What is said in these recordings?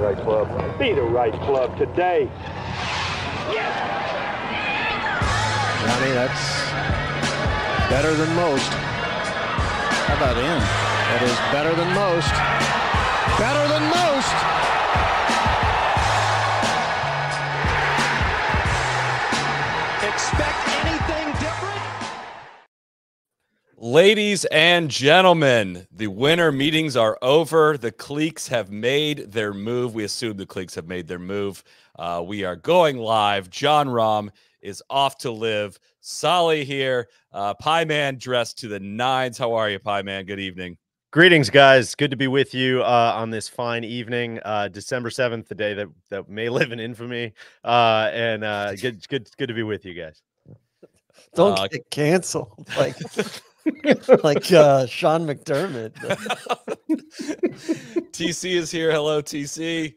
the right club. Be the right club today. Johnny, that's better than most. How about him? That is better than most. Better than most. Expect Ladies and gentlemen, the winter meetings are over. The cliques have made their move. We assume the cliques have made their move. Uh, we are going LIV. Jon Rahm is off to live. Solly here. Uh, Pie Man dressed to the nines. How are you, Pie Man? Good evening. Greetings, guys. Good to be with you uh, on this fine evening, uh, December seventh, the day that that may live in infamy. Uh, and uh, good, good, good to be with you guys. Don't Uh, get canceled like like uh, Sean McDermott. TC is here. Hello, TC.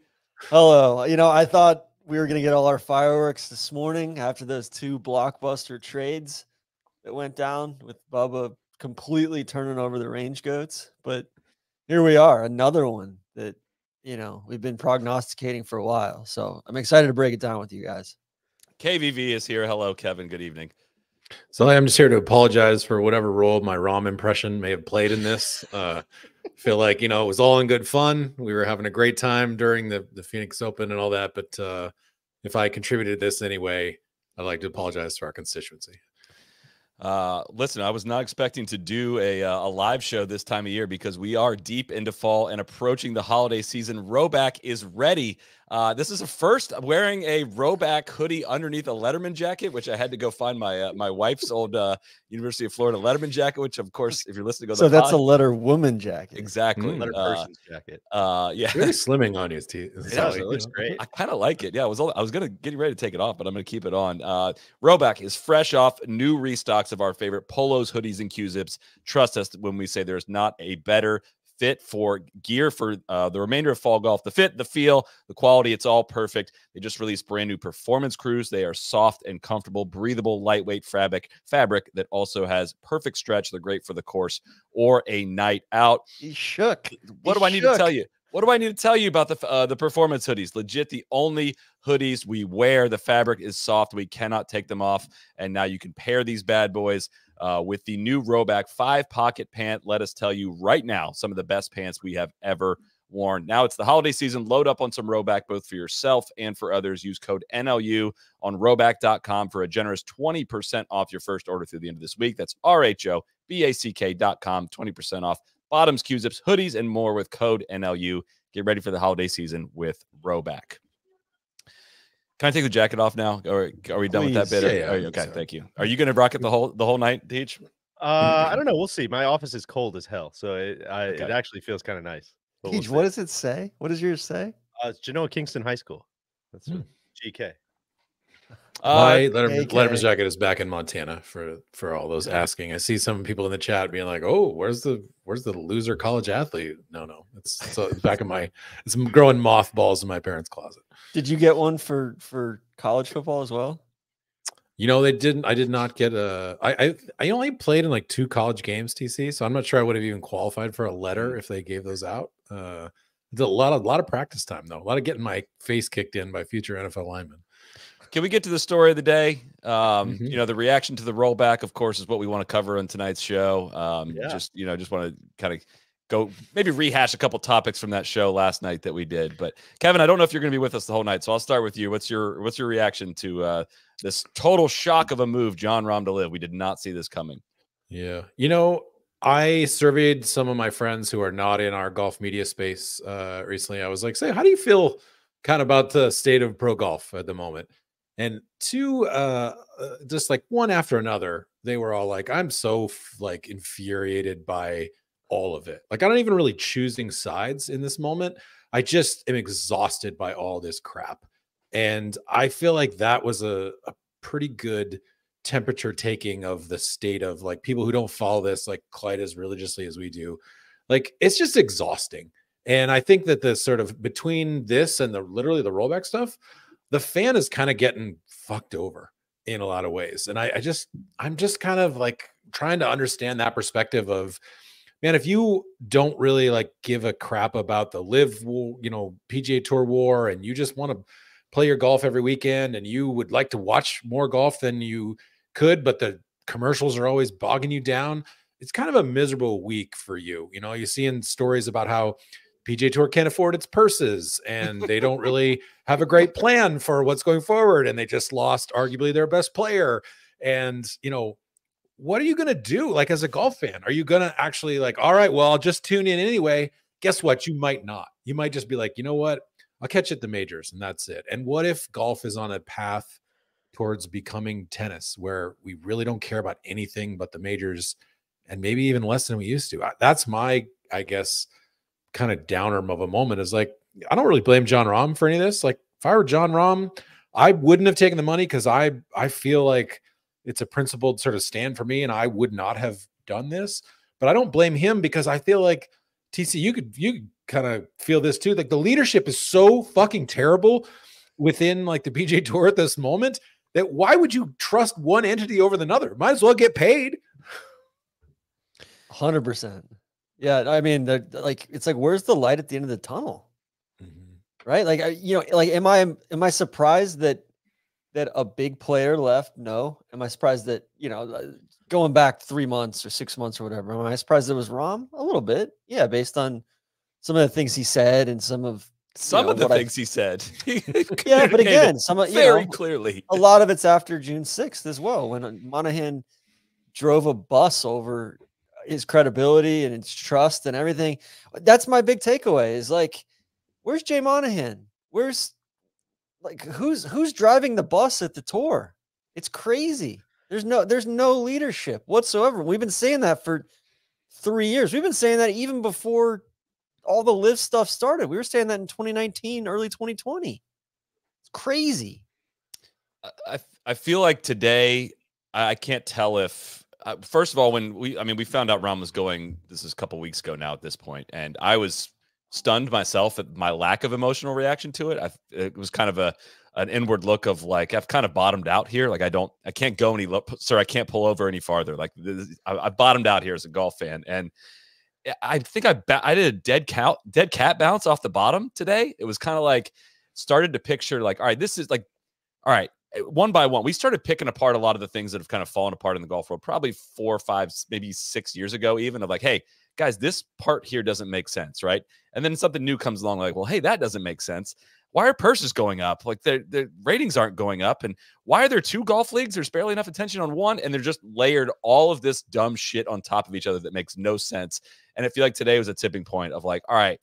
Hello. You know, I thought we were gonna get all our fireworks this morning after those two blockbuster trades that went down with Bubba completely turning over the range goats, but here we are, another one that you know we've been prognosticating for a while. So I'm excited to break it down with you guys. KVV is here. Hello, Kevin. Good evening. So I'm just here to apologize for whatever role my Rahm impression may have played in this. Uh, feel like you know it was all in good fun. We were having a great time during the the Phoenix Open and all that. But uh, if I contributed this anyway, I'd like to apologize to our constituency. Uh, listen, I was not expecting to do a, uh, a live show this time of year because we are deep into fall and approaching the holiday season. Rhoback is ready. Uh, this is a first I'm wearing a Rhoback hoodie underneath a Letterman jacket, which I had to go find my uh, my wife's old uh, University of Florida Letterman jacket, which of course, if you're listening to So the that's a letter woman jacket. exactly. Letter Uh, person's jacket. uh, yeah. Really slimming on you, T. It Sally, it looks great. I kind of like it. Yeah, I was I was gonna get ready to take it off, but I'm gonna keep it on. Uh, Rhoback is fresh off new restocks of our favorite polos, hoodies, and Q-zips. Trust us when we say there's not a better fit for gear for uh, the remainder of fall golf. The fit, the feel, the quality, it's all perfect. They just released brand new performance crews. They are soft and comfortable, breathable, lightweight fabric fabric that also has perfect stretch. They're great for the course or a night out. He shook. What He do I need to tell you? What do I need to tell you about the uh, the performance hoodies? Legit, the only hoodies we wear. The fabric is soft. We cannot take them off. And now you can pair these bad boys uh, with the new Rhoback five pocket pant. Let us tell you right now, some of the best pants we have ever worn. Now it's the holiday season. Load up on some Rhoback both for yourself and for others. Use code NLU on rhoback.com for a generous 20% off your first order through the end of this week. That's R H O B A C K.com, 20% off bottoms, Q zips, hoodies, and more with code NLU. Get ready for the holiday season with Rhoback. Can I take the jacket off now? Or are we done with that bit? Yeah, yeah, Are you- okay, so. thank you. Are you going to rock it the whole the whole night, Teach? Uh, I don't know. We'll see. My office is cold as hell, so it I, it actually feels kind of nice. but we'll Teach, what does it say? What does yours say? Uh, it's Genoa Kingston High School. That's Hmm. GK. Uh, My Letterman, AK. Letterman's jacket is back in Montana for for all those asking. I see some people in the chat being like, "Oh, where's the where's the loser college athlete?" No, no, it's, it's, uh, it's back in my it's growing mothballs in my parents' closet. Did you get one for for college football as well? You know, they didn't. I did not get a. I I I only played in like two college games, TC. So I'm not sure I would have even qualified for a letter if they gave those out. Uh, it's a lot of lot of practice time though. A lot of getting my face kicked in by future NFL linemen. Can we get to the story of the day? Um, Mhm. You know, the reaction to the rollback, of course, is what we want to cover on tonight's show. Um, Yeah. Just you know, just want to kind of go maybe rehash a couple topics from that show last night that we did. But Kevin, I don't know if you're going to be with us the whole night, so I'll start with you. What's your what's your reaction to uh, this total shock of a move, Jon Rahm to LIV? We did not see this coming. Yeah. You know, I surveyed some of my friends who are not in our golf media space uh, recently. I was like, say, how do you feel kind of about the state of pro golf at the moment? And two, uh, uh, just like one after another, they were all like, I'm so like infuriated by all of it. Like, I don't even really choosing sides in this moment. I just am exhausted by all this crap. And I feel like that was a, a pretty good temperature taking of the state of like people who don't follow this like quite as religiously as we do. Like it's just exhausting. And I think that the sort of between this and the literally the rollback stuff, the fan is kind of getting fucked over in a lot of ways. And I, I just, I'm just kind of like trying to understand that perspective of man, if you don't really like give a crap about the LIV, you know, PGA Tour war, and you just want to play your golf every weekend, and you would like to watch more golf than you could, but the commercials are always bogging you down. It's kind of a miserable week for you. You know, you're seeing stories about how PGA Tour can't afford its purses and they don't really have a great plan for what's going forward. And they just lost arguably their best player. And, you know, what are you going to do like as a golf fan? Are you going to actually like, all right, well, I'll just tune in anyway? Guess what? You might not. You might just be like, you know what? I'll catch it at the majors and that's it. And what if golf is on a path towards becoming tennis where we really don't care about anything but the majors and maybe even less than we used to? That's my, I guess, kind of downer of a moment is like, I don't really blame Jon Rahm for any of this. Like, if I were Jon Rahm, I wouldn't have taken the money because I I feel like it's a principled sort of stand for me, and I would not have done this. But I don't blame him because I feel like TC, you could you kind of feel this too. Like the leadership is so fucking terrible within like the PJ Tour at this moment that why would you trust one entity over another? Might as well get paid. Hundred percent. Yeah, I mean, like it's like where's the light at the end of the tunnel? Mm-hmm. Right? Like you know, like am I am I surprised that that a big player left? No. Am I surprised that, you know, uh, going back 3 months or 6 months or whatever, am I surprised it was Rahm? A little bit. Yeah, based on some of the things he said and some of some know, of the things I, he said. yeah, but again, some of very know, clearly. A lot of it's after June 6th as well when Monahan drove a bus over his credibility and his trust and everything. That's my big takeaway is like, where's Jay Monahan? Where's like who's who's driving the bus at the tour? It's crazy. There's no there's no leadership whatsoever. We've been saying that for three years. We've been saying that even before all the LIV stuff started. We were saying that in 2019, early 2020. It's crazy. I I feel like today I can't tell if uh, first of all, when we, I mean, we found out Rahm was going. This is a couple weeks ago now at this point, and I was stunned myself at my lack of emotional reaction to it. I, it was kind of a an inward look of like I've kind of bottomed out here. Like I don't, I can't go any, sir. I can't pull over any farther. Like this, I, I bottomed out here as a golf fan, and I think I I did a dead cat dead cat bounce off the bottom today. It was kind of like started to picture like, all right, this is like, all right, one by one, we started picking apart a lot of the things that have kind of fallen apart in the golf world probably four, or five, maybe six years ago, even of like, hey, guys, this part here doesn't make sense, right? And then something new comes along, like, well, hey, that doesn't make sense. Why are purses going up? Like the ratings aren't going up, and why are there two golf leagues? There's barely enough attention on one, and they're just layered all of this dumb shit on top of each other that makes no sense. And I feel like today was a tipping point of like, all right,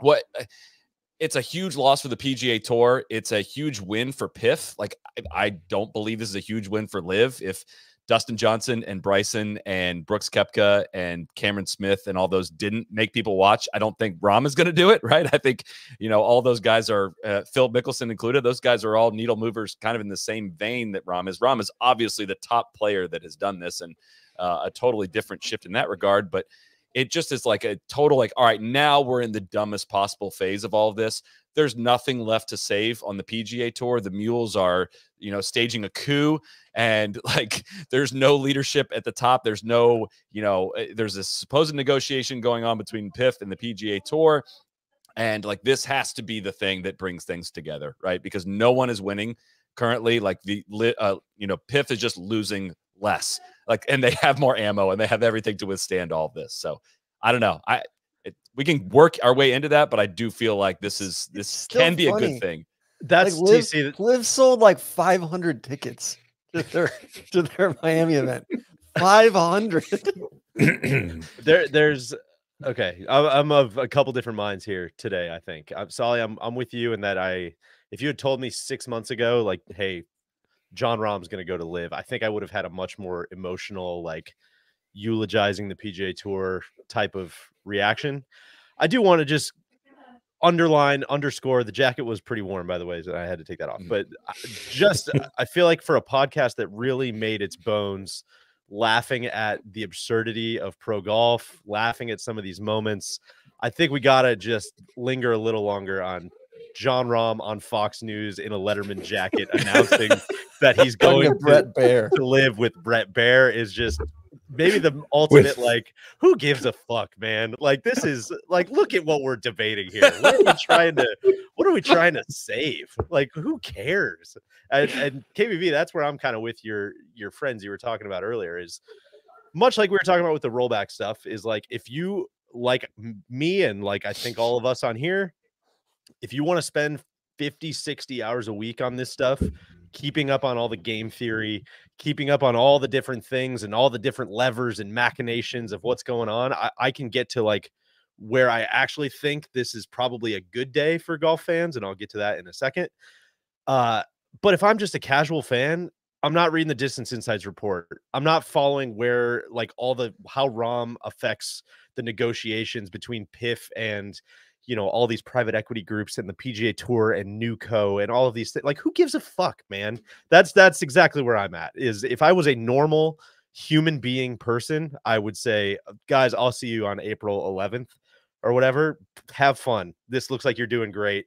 what eh, it's a huge loss for the PGA Tour. It's a huge win for PIF. Like I, don't believe this is a huge win for LIV. If Dustin Johnson and Bryson and Brooks Koepka and Cameron Smith and all those didn't make people watch. I don't think Rahm is going to do it, right? I think, you know, all those guys are, uh, Phil Mickelson included, those guys are all needle movers kind of in the same vein that Rahm is. Rahm is obviously the top player that has done this and uh, a totally different shift in that regard. But it just is like a total like all right now we're in the dumbest possible phase of all of this. There's nothing left to save on the pga tour. The mules are you know staging a coup and like there's no leadership at the top. There's no you know eh, there's a supposed negotiation going on between PIF and the pga tour and like this has to be the thing that brings things together right? Because no one is winning currently. Like the uh, you know PIF is just losing less. Like, and they have more ammo and they have everything to withstand all of this. So I don't know. I it, we can work our way into that, but I do feel like this is this can be funny. a good thing. That's like LIV, TC. LIV sold like 500 tickets to their to their Miami event. 500. there, there's okay. I'm, I'm of a couple different minds here today. I think I'm sorry. I'm I'm with you in that I. If you had told me six months ago, like, hey, Jon Rahm's going to go to LIV, I think I would have had a much more emotional, like eulogizing the PGA Tour type of reaction. I do want to just underline, underscore the jacket was pretty warm, by the way, so I had to take that off. Mm-hmm. But just, I feel like for a podcast that really made its bones laughing at the absurdity of pro golf, laughing at some of these moments, I think we got to just linger a little longer on Jon Rahm on Fox News in a Letterman jacket announcing that he's going Bret Baier. to LIV with Bret Baier is just maybe the ultimate like who gives a fuck man? Like this is like look at what we're debating here. What are we trying to what are we trying to save? Like who cares? And, and KVV that's where i'm kind of with your your friends you were talking about earlier is much like we were talking about with the rollback stuff is like if you like me and like i think all of us on here if you want to spend 50 60 hours a week on this stuff keeping up on all the game theory keeping up on all the different things and all the different levers and machinations of what's going on i, I can get to like where i actually think this is probably a good day for golf fans and i'll get to that in a second. Uh but if i'm just a casual fan i'm not reading the distance insights report. I'm not following where like all the how Rahm affects the negotiations between PIF and you know all these private equity groups and the PGA Tour and Newco and all of these things. Like, who gives a fuck, man? That's that's exactly where I'm at. Is if I was a normal human being person, I would say, guys, I'll see you on April 11th or whatever. Have fun. This looks like you're doing great.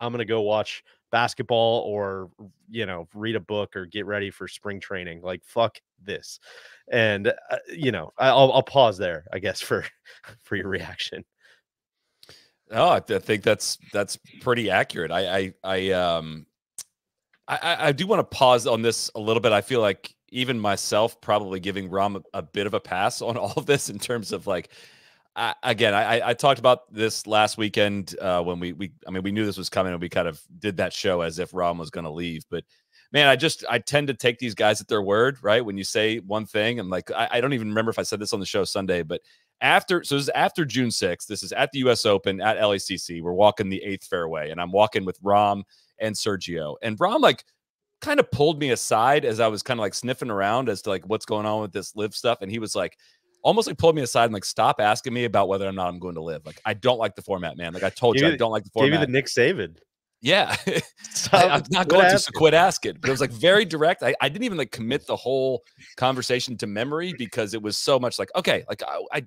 I'm gonna go watch basketball or you know read a book or get ready for spring training. Like fuck this, and uh, you know I'll I'll pause there. I guess for for your reaction. Oh, I th- think that's that's pretty accurate. I I, I um I, I- I do want to pause on this a little bit. I feel like even myself probably giving Rahm a, a bit of a pass on all of this in terms of like I, again, I, I- I talked about this last weekend uh, when we we I mean we knew this was coming and we kind of did that show as if Rahm was going to leave, but man, I just I tend to take these guys at their word, right? When you say one thing, I'm like I, I don't even remember if I said this on the show Sunday, but after so this is after June 6th. This is at the US Open at LACC. We're walking the eighth fairway, and I'm walking with Rahm and Sergio. And Rahm like kind of pulled me aside as I was kind of like sniffing around as to like what's going on with this LIV stuff. And he was like almost like pulled me aside and like stop asking me about whether or not I'm going to LIV. Like I don't like the format, man. Like I told you, you I don't like the Gave you the Nick Saban. Yeah. I, i'm not going to, so quit asking. But it was like very direct. I, I didn't even like commit the whole conversation to memory because it was so much like, okay, like I, I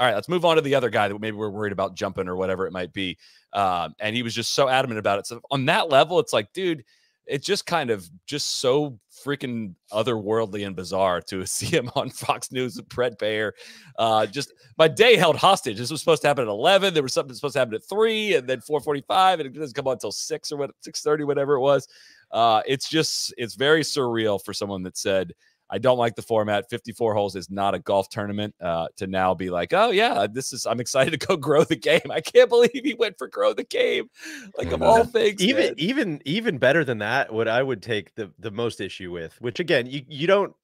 all right, let's move on to the other guy that maybe we're worried about jumping or whatever it might be. Um, and he was just so adamant about it. So on that level, it's like, dude, it's just kind of just so freaking otherworldly and bizarre to see him on Fox News with Bret Baier. Uh, just my day held hostage. This was supposed to happen at 11. There was something supposed to happen at three and then 445 and it doesn't come on until six or what 630, whatever it was. Uh, it's just, it's very surreal for someone that said, I don't like the format. 54 holes is not a golf tournament. Uh, to now be like, oh yeah, this is. I'm excited to go grow the game. I can't believe he went for grow the game, like of all things. even man. even even better than that what i would take the the most issue with which again you you don't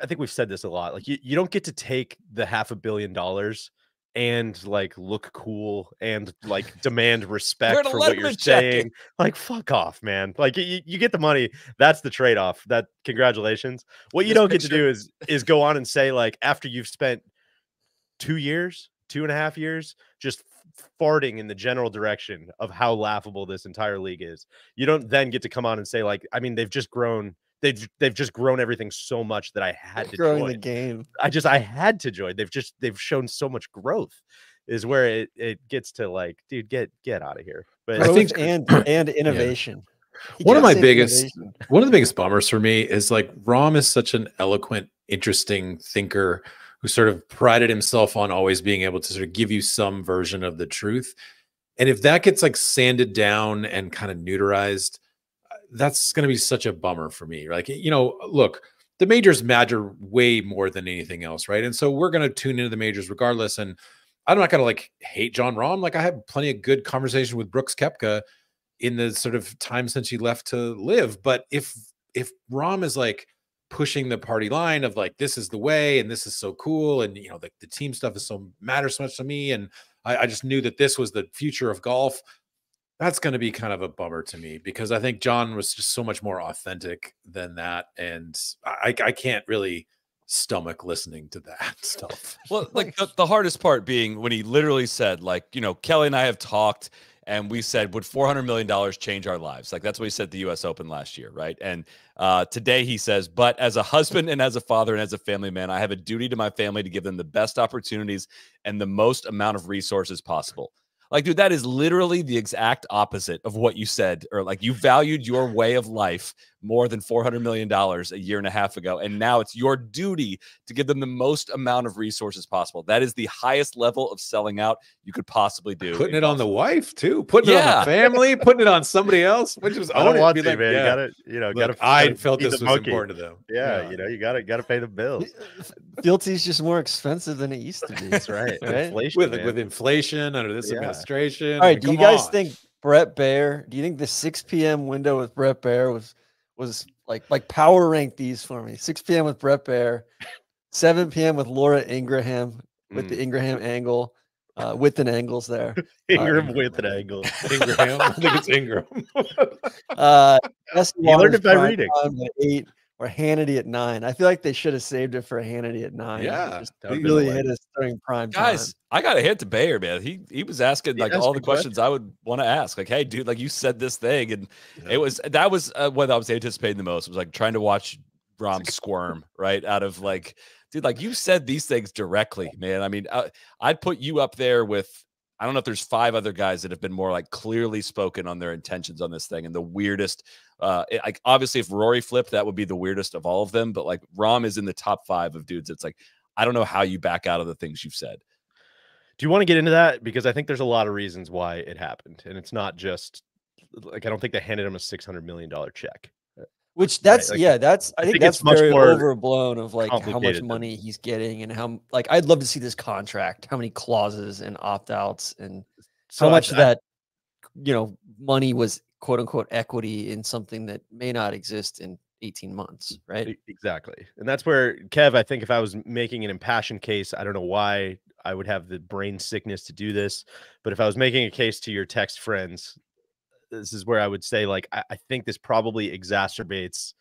i think we've said this a lot like you, you don't get to take the half a billion dollars and like look cool and like demand respect We're in a for what you're saying like fuck off man. Like you, you get the money that's the trade-off that congratulations. What you This don't get to do is is go on and say like after you've spent two years two and a half years just farting in the general direction of how laughable this entire league is. You don't then get to come on and say like i mean they've just grown they've they've just grown everything so much that i had to growing join the game. i just i had to join they've just they've shown so much growth is where it, it gets to like dude get get out of here but I think- and and innovation. You One of my biggest- innovation. one of the biggest bummers for me is like Rahm is such an eloquent, interesting thinker who sort of prided himself on always being able to sort of give you some version of the truth. And if that gets like sanded down and kind of neuterized, that's going to be such a bummer for me. Like, you know, look, the majors matter way more than anything else, right? And so we're going to tune into the majors regardless. And I'm not going to like hate Jon Rahm. Like, I had plenty of good conversation with Brooks Koepka in the sort of time since he left to LIV. But if if Rahm is like pushing the party line of like this is the way and this is so cool and you know the, the team stuff is so matters so much to me and I, I just knew that this was the future of golf that's going to be kind of a bummer to me because i think Jon was just so much more authentic than that and i i can't really stomach listening to that stuff Well, like the, the hardest part being when he literally said, like, you know, Kelley and I have talked and we said, would $400 million change our lives? Like, that's what he said at the US Open last year, right? And uh, today he says, but as a husband and as a father and as a family man, I have a duty to my family to give them the best opportunities and the most amount of resources possible. Like, dude, that is literally the exact opposite of what you said, or like you valued your way of life more than $400 million a year and a half ago. And now it's your duty to give them the most amount of resources possible. That is the highest level of selling out you could possibly do. Putting it on the wife too, putting it on the family, putting it on somebody else. Which was I don't it, want be to, like, man. yeah. You gotta, you know, Look, gotta. I felt this the was monkey. important to them. Yeah, you know, you gotta gotta pay the bills. bill. Fealty's just more expensive than it used to be. That's right. Right? Inflation, with man. with inflation under this Yeah. administration. All right, I mean, do you guys on. think Bret Baier? Do you think the 6 p.m. window with Bret Baier was was like like power rank these for me? 6 p.m. with Bret Baier, 7 p.m. with Laura Ingraham with the Mm. Ingraham angle, uh, with an angles there. Ingram with an angle. Ingraham? I think it's Ingram. Uh, You learned it by reading. eight or Hannity at nine. I feel like they should have saved it for Hannity at nine. Yeah, just that would've been the really hit us during prime time. Guys, I got to hit to Baier, man. He he was asking He like all the good questions I would want to ask. Like, hey, dude, like you said this thing, and it was that was uh, what I was anticipating the most. Was like trying to watch Rahm squirm right out of like, dude, like you said these things directly, man. I mean, I, I'd put you up there with. I don't know if there's five other guys that have been more like clearly spoken on their intentions on this thing, and the weirdest. Uh, it- like obviously, if Rory flipped, that would be the weirdest of all of them. But like Rahm is in the top five of dudes. It's like I don't know how you back out of the things you've said. Do you want to get into that? Because I think there's a lot of reasons why it happened, and it's not just like I don't think they handed him a six hundred million dollar check. Which that's like, yeah, that's I, I think, think that's much very more overblown of like how much complicated than- money he's getting and how like I'd love to see this contract, how many clauses and opt outs and So how I- much of I- that you know money was quote unquote equity in something that may not exist in 18 months, right? Exactly. And that's where Kev, I think if I was making an impassioned case, I don't know why I would have the brain sickness to do this, but if I was making a case to your text friends, this is where I would say, like, I, I think this probably exacerbates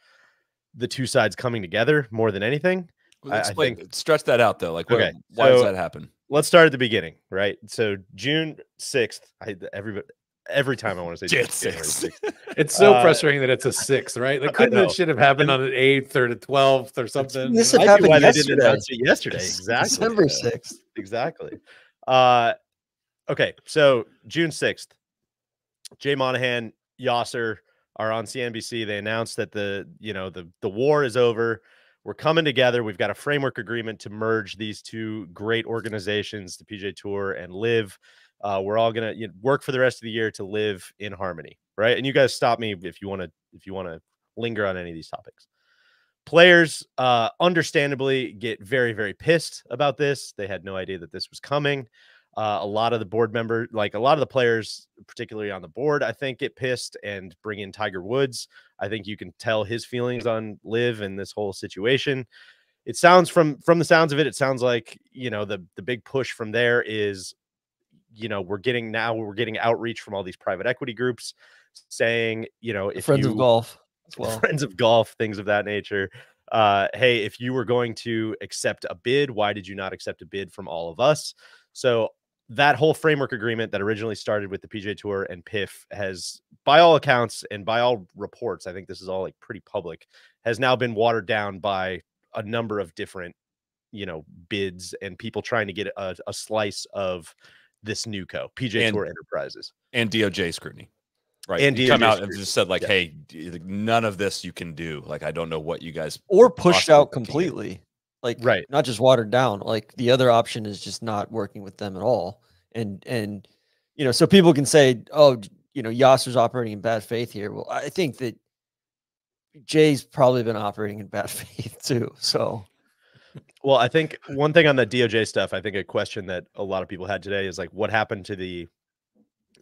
the two sides coming together more than anything. Well, I- I Explain, think- stretch that out though. Like, what, Okay, why does that happen? Let's start at the beginning, right? So June 6th, I everybody every time I want to say Jan January 6th. 6th. It's so Uh, frustrating that it's a sixth, right? Like, I couldn't know. that shit have happened on an eighth or the twelfth or something? this you? Might happened why they didn't yesterday. announce it yesterday. Exactly. December Yeah. 6th. exactly. Uh, okay, so June sixth, Jay Monahan, Yasser are on CNBC. They announced that the you know the the war is over. We're coming together. We've got a framework agreement to merge these two great organizations, the PJ Tour and LIV. Uh, we're all gonna you know, work for the rest of the year to live in harmony, right? And you guys stop me if you want to if you want to linger on any of these topics. Players uh understandably get very very pissed about this. They had no idea that this was coming. Uh, a lot of the board member like a lot of the players particularly on the board i think get pissed and bring in tiger woods. I think you can tell his feelings on LIV and this whole situation. It sounds from from the sounds of it it sounds like you know the the big push from there is you know we're getting now we're getting outreach from all these private equity groups saying you know if Friends you of golf as well. friends of golf, things of that nature. Uh, hey, if you were going to accept a bid, why did you not accept a bid from all of us? So that whole framework agreement that originally started with the PJ Tour and PIF has, by all accounts and by all reports, I think this is all like pretty public, has now been watered down by a number of different, you know, bids and people trying to get a, a slice of this new co PJ And- Tour Enterprises. and DOJ scrutiny. Right. And you come DOJ out and just said, like, yeah. hey, none of this you can do. Like, I don't know what you guys Or pushed possibly out can completely. Like Right. not just watered down. Like the other option is just not working with them at all. And and you know, so people can say, oh, you know, Yasser's operating in bad faith here. Well, I think that Jay's probably been operating in bad faith too. So Well, I think one thing on the DOJ stuff, I think a question that a lot of people had today is like, what happened to the,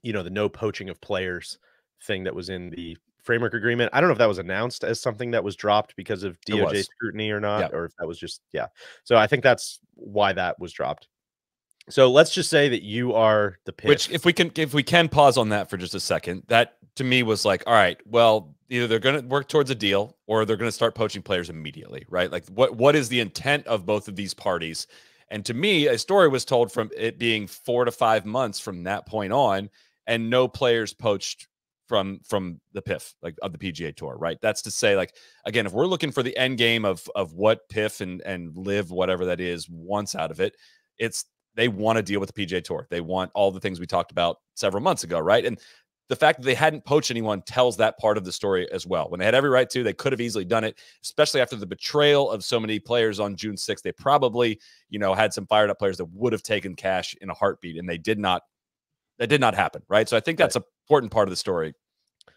you know, the no poaching of players thing that was in the framework agreement? I don't know if that was announced as something that was dropped because of DOJ scrutiny or not, Yeah. or if that was just, yeah. So I think that's why that was dropped. So let's just say that you are the pitch. Which, if we can, if we can pause on that for just a second, that to me was like, all right, well, either they're going to work towards a deal or they're going to start poaching players immediately, right? Like, what what is the intent of both of these parties? And to me, a story was told from it being four to five months from that point on, and no players poached from from the PIF, like of the PGA Tour, right? That's to say, like again, if we're looking for the end game of of what PIF and and LIV whatever that is wants out of it, it's they want to deal with the PJ Tour. They want all the things we talked about several months ago, right? And the fact that they hadn't poached anyone tells that part of the story as well. When they had every right to, they could have easily done it, especially after the betrayal of so many players on June 6th. They probably, you know, had some fired up players that would have taken cash in a heartbeat, and they did not. That did not happen, right? So I think that's an important part of the story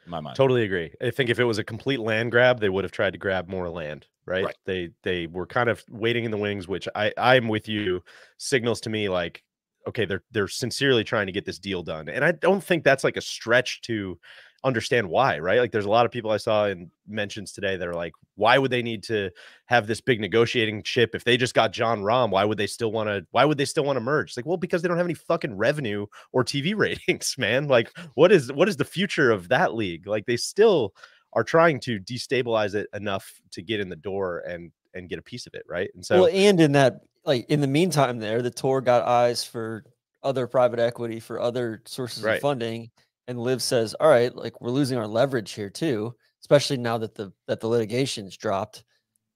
in my mind. Totally agree. I think if it was a complete land grab, they would have tried to grab more land, right? Right. They they were kind of waiting in the wings, which I I'm with you. Signals to me like, okay, they're they're sincerely trying to get this deal done, and I don't think that's like a stretch to understand why, right? Like, there's a lot of people I saw in mentions today that are like, why would they need to have this big negotiating chip if they just got Jon Rahm? Why would they still want to? Why would they still want to merge? It's like, well, because they don't have any fucking revenue or TV ratings, man. Like, what is what is the future of that league? Like, they still are trying to destabilize it enough to get in the door and and get a piece of it, right? And so, well, and in that, like in the meantime, there the tour got eyes for other private equity for other sources Right. of funding, and Liv says, "All right, like we're losing our leverage here too, especially now that the that the litigation's dropped."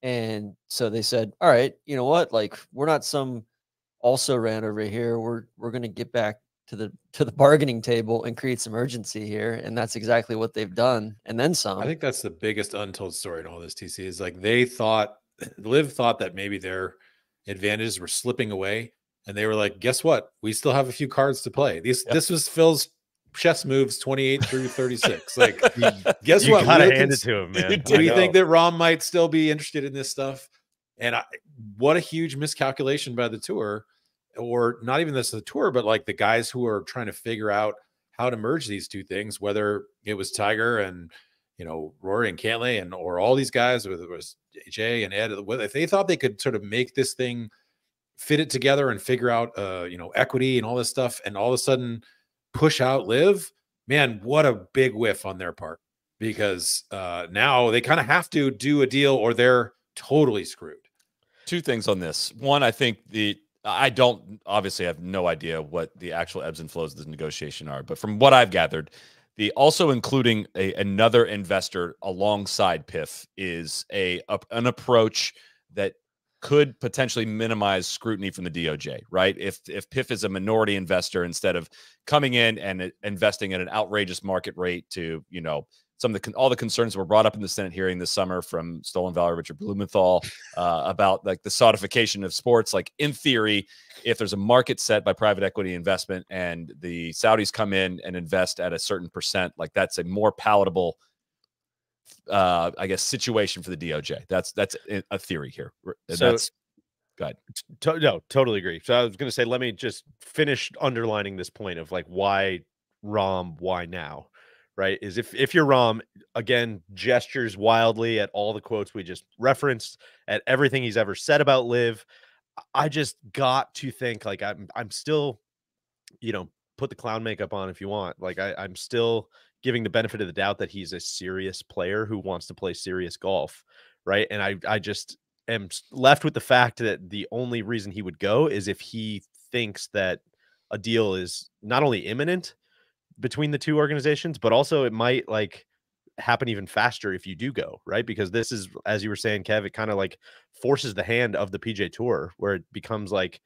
And so they said, "All right, you know what? Like we're not some also ran over here. We're we're going to get back to the to the bargaining table and create some urgency here." And that's exactly what they've done, and then some. I think that's the biggest untold story in all this. TC is like they thought, LIV thought that maybe their advantages were slipping away, and they were like, "Guess what? We still have a few cards to play." These this was Phil's chess moves, twenty eight through thirty six. Like, guess you what? gotta hand it to him, man. Do you we think that Rahm might still be interested in this stuff. And I, what a huge miscalculation by the tour, or not even this the tour, but like the guys who are trying to figure out how to merge these two things, whether it was Tiger and you know Rory and Cantlay and or all these guys, whether it was Jay and Ed, if they thought they could sort of make this thing fit it together and figure out uh you know equity and all this stuff, and all of a sudden push out LIV, man, what a big whiff on their part because uh, now they kind of have to do a deal or they're totally screwed. two things on this. One, I think the I don't obviously have no idea what the actual ebbs and flows of this negotiation are, but from what I've gathered, the also including a, another investor alongside PIF is a, a an approach that could potentially minimize scrutiny from the DOJ, right? If if PIF is a minority investor instead of coming in and investing at an outrageous market rate to, you know, some of the all the concerns were brought up in the Senate hearing this summer from Stolen Valor Richard Blumenthal uh, about like the Saudification of sports. Like in theory, if there's a market set by private equity investment and the Saudis come in and invest at a certain percent, like that's a more palatable, uh, I guess, situation for the DOJ. That's that's a theory here. R- So- that's To- no, totally agree. So I was going to say, let me just finish underlining this point of like why Rahm, why now, right? Is if if you're Rahm, again, gestures wildly at all the quotes we just referenced, at everything he's ever said about LIV. I just got to think like I'm I'm still, you know, put the clown makeup on if you want. Like I, I'm still giving the benefit of the doubt that he's a serious player who wants to play serious golf, right? And I I just am left with the fact that the only reason he would go is if he thinks that a deal is not only imminent between the two organizations, but also it might like happen even faster if you do go, right? Because this is, as you were saying, Kev, it kind of like forces the hand of the PJ Tour where it becomes like,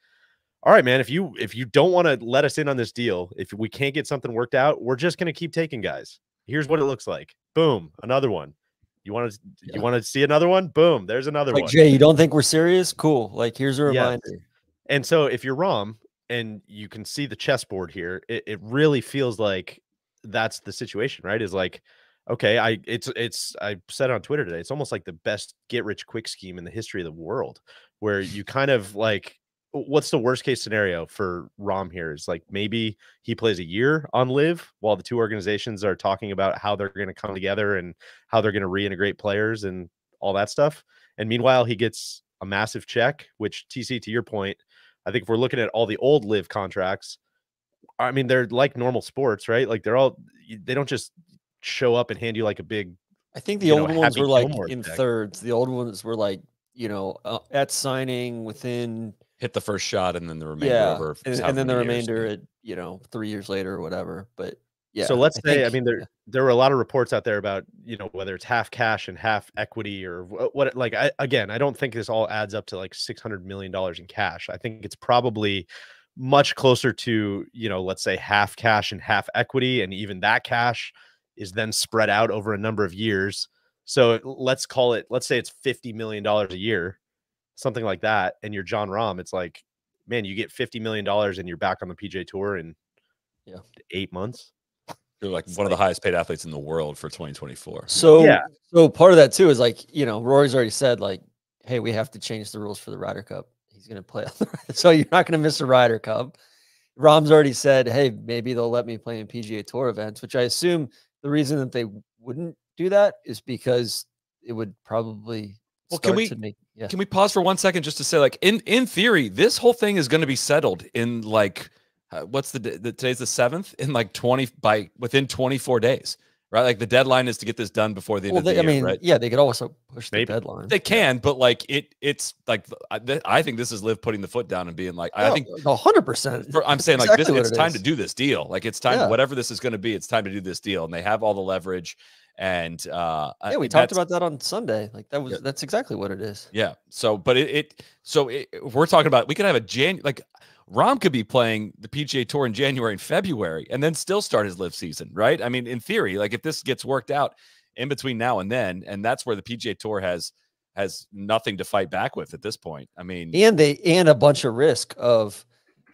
all right, man, if you if you don't want to let us in on this deal, if we can't get something worked out, we're just gonna keep taking guys. Here's what it looks like. Boom, another one. You want to Yeah. you want to see another one? Boom, there's another like one. Jay, you don't think we're serious? Cool. Like here's a reminder. And so if you're Rahm and you can see the chessboard here, it, it really feels like that's the situation, right? Is like, okay, I it's it's I said on Twitter today, it's almost like the best get rich quick scheme in the history of the world, where you kind of like what's the worst case scenario for Rahm here is like maybe he plays a year on LIV while the two organizations are talking about how they're going to come together and how they're going to reintegrate players and all that stuff. And meanwhile, he gets a massive check, which TC to your point, I think if we're looking at all the old LIV contracts, I mean, they're like normal sports, right? Like they're all they don't just show up and hand you like a big I think the you know, old ones were like in check. thirds. The old ones were like, you know, uh, at signing within hit the first shot and then the remainder yeah, over and, and then the remainder at you know three years later or whatever. But yeah, so let's say, I think- mean, there there were a lot of reports out there about you know whether it's half cash and half equity or what. Like I, again, I don't think this all adds up to like six hundred million dollars in cash. I think it's probably much closer to you know let's say half cash and half equity and even that cash is then spread out over a number of years so let's call it let's say it's 50 million dollars a year something like that and you're Jon Rahm, it's like man you get 50 million dollars and you're back on the pj tour in Yeah. eight months You're like one of the highest paid athletes in the world for 2024. So Yeah. so part of that too is like, you know, Rory's already said like, hey, we have to change the rules for the Ryder Cup. He's gonna play on so you're not gonna miss a Ryder Cup. Rahm's already said, hey, maybe they'll let me play in PGA Tour events, which I assume the reason that they wouldn't do that is because it would probably Well, can we- to make yeah. Can we pause for one second just to say, like, in in theory, this whole thing is going to be settled in like, uh, what's the, d- the today's the seventh in like twenty by within twenty four days, right? Like the deadline is to get this done before the end well, of the they, I year, mean, right? yeah, they could also push the deadline. They can, but like it, it's like I, th- I think this is Liv putting the foot down and being like, I think hundred percent. for, I'm saying like exactly what this, it's it time to do this deal. Like it's time, Yeah. whatever this is going to be, it's time to do this deal, and they have all the leverage. And uh, Yeah, we talked about that on Sunday. Like that was Yeah. that's exactly what it is. Yeah. So, but it, it so it, if we're talking about we could have a Jan like Rahm could be playing the PGA Tour in January and February, and then still start his LIV season, right? I mean, in theory, like if this gets worked out in between now and then, and that's where the PGA Tour has has nothing to fight back with at this point. I mean, and they and a bunch of risk of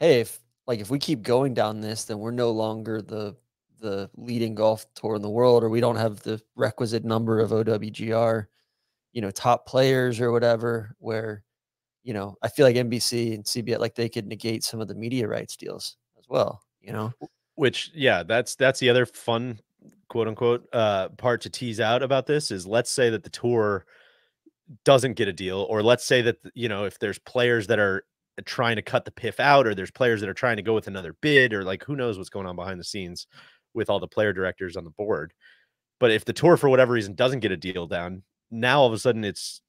hey if like if we keep going down this then we're no longer the the leading golf tour in the world or we don't have the requisite number of owgr you know top players or whatever where you know i feel like nbc and cbs like they could negate some of the media rights deals as well you know? Which yeah that's that's the other fun quote unquote uh part to tease out about this is let's say that the tour doesn't get a deal or let's say that you know if there's players that are trying to cut the PIF out or there's players that are trying to go with another bid or like who knows what's going on behind the scenes with all the player directors on the board. But if the tour for whatever reason doesn't get a deal down now all of a sudden it's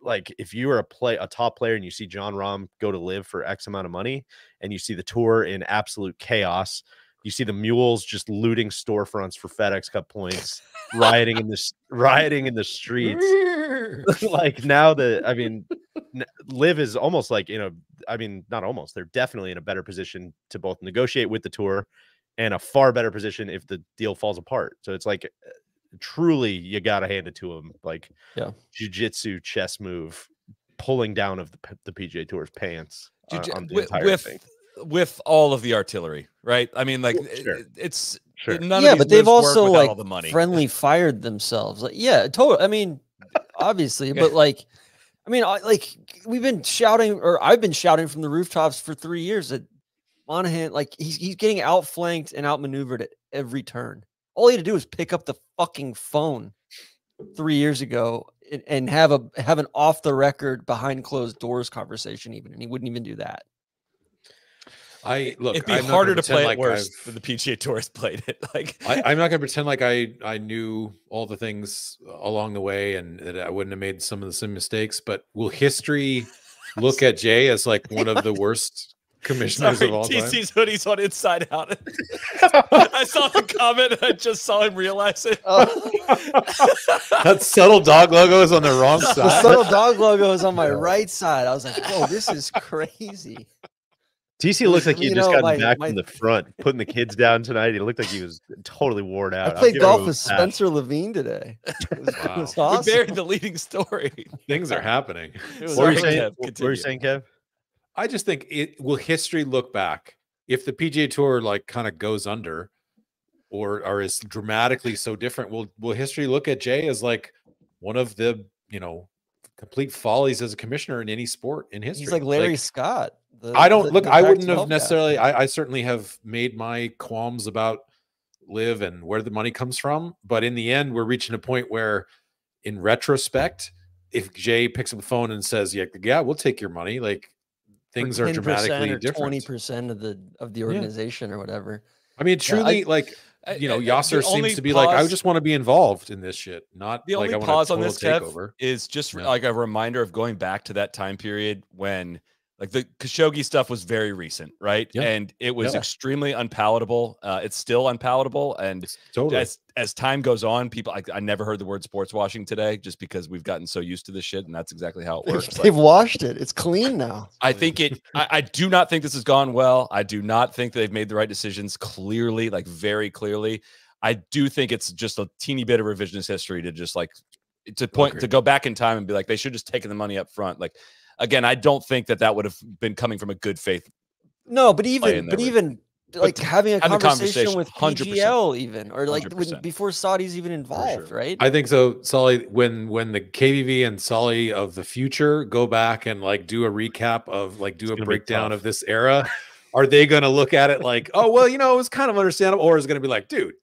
like if you are a play a top player and you see Jon Rahm go to LIV for X amount of money and you see the tour in absolute chaos you see the mules just looting storefronts for FedEx Cup points, rioting in this rioting in the streets. like now the I mean, LIV is almost like you know, I mean, not almost. They're definitely in a better position to both negotiate with the tour, and a far better position if the deal falls apart. So it's like, uh, truly, you gotta hand it to him. Like, Yeah. jujitsu chess move, pulling down of the, P- the PGA Tour's pants uh, on, Ju- on the with, entire with thing. with all of the artillery, right? I mean, like Well, sure. it- it's Sure. none yeah of these but they've also like all the money. friendly fired themselves like yeah totally i mean obviously but like i mean like we've been shouting or i've been shouting from the rooftops for three years that monahan like he's, he's getting outflanked and outmaneuvered at every turn all he had to do was pick up the fucking phone three years ago and, and have a have an off the record behind closed doors conversation even and he wouldn't even do that I look. It'd be I'm harder gonna play pretend it worse I've- than the PGA Tour has played it. Like I, I'm not going to pretend like I I knew all the things along the way and that I wouldn't have made some of the same mistakes. But will history look at Jay as like one of the worst commissioners Sorry, of all time? TC's hoodies on inside out. I saw the comment. I just saw him realize it. Oh. that subtle dog logo is on the wrong side. the subtle dog logo is on my right side i was like whoa this is crazy TC looks like he You just know, got my- back my- from the front, putting the kids down tonight. He looked like he was totally worn out. I'll played golf with. Spencer Levine today. It was, it Wow. was We buried the leading story. Things are happening. What were you saying? What were you saying, Kev? I just think it will history look back if the PGA Tour like kind of goes under or or is dramatically so different. Will will history look at Jay as like one of the you know complete follies as a commissioner in any sport in history? He's like Larry Scott. the- I don't the- look. the I wouldn't have necessarily. I, I certainly have made my qualms about LIV and where the money comes from. But in the end, we're reaching a point where, in retrospect, if Jay picks up the phone and says, "Yeah, yeah, we'll take your money," like things are dramatically or different. Twenty percent of the of the organization or whatever. I mean, Yeah, I- truly, like you know, I- I- Yasser seems to be like, I just want to be involved in this shit, not The like only I want pause on this, Kev, takeover. is just Yeah. like a reminder of going back to that time period when Like the Khashoggi stuff was very recent, right? Yeah. And it was Yeah. extremely unpalatable. Uh, it's still unpalatable, and Totally. as as time goes on, people I, I never heard the word sports washing today, just because we've gotten so used to this shit, and that's exactly how it works. But They've washed it. It's clean now. I think it. I, I do not think this has gone well. I do not think they've made the right decisions clearly, like very clearly. I do think it's just a teeny bit of revisionist history to just like to point to go back in time and be like they should just taken the money up front. Like again, I don't think that that would have been coming from a good faith. No, but even but with- even like having a having conversation, conversation, with 100%. PGL even or like when, before Saudi's even involved, sure. right? I think so, Solly. When when the KVV and Solly of the future go back and like do a recap of like do a breakdown of this era, are they going to look at it like, oh well, you know, it was kind of understandable, or is it going to be like, dude,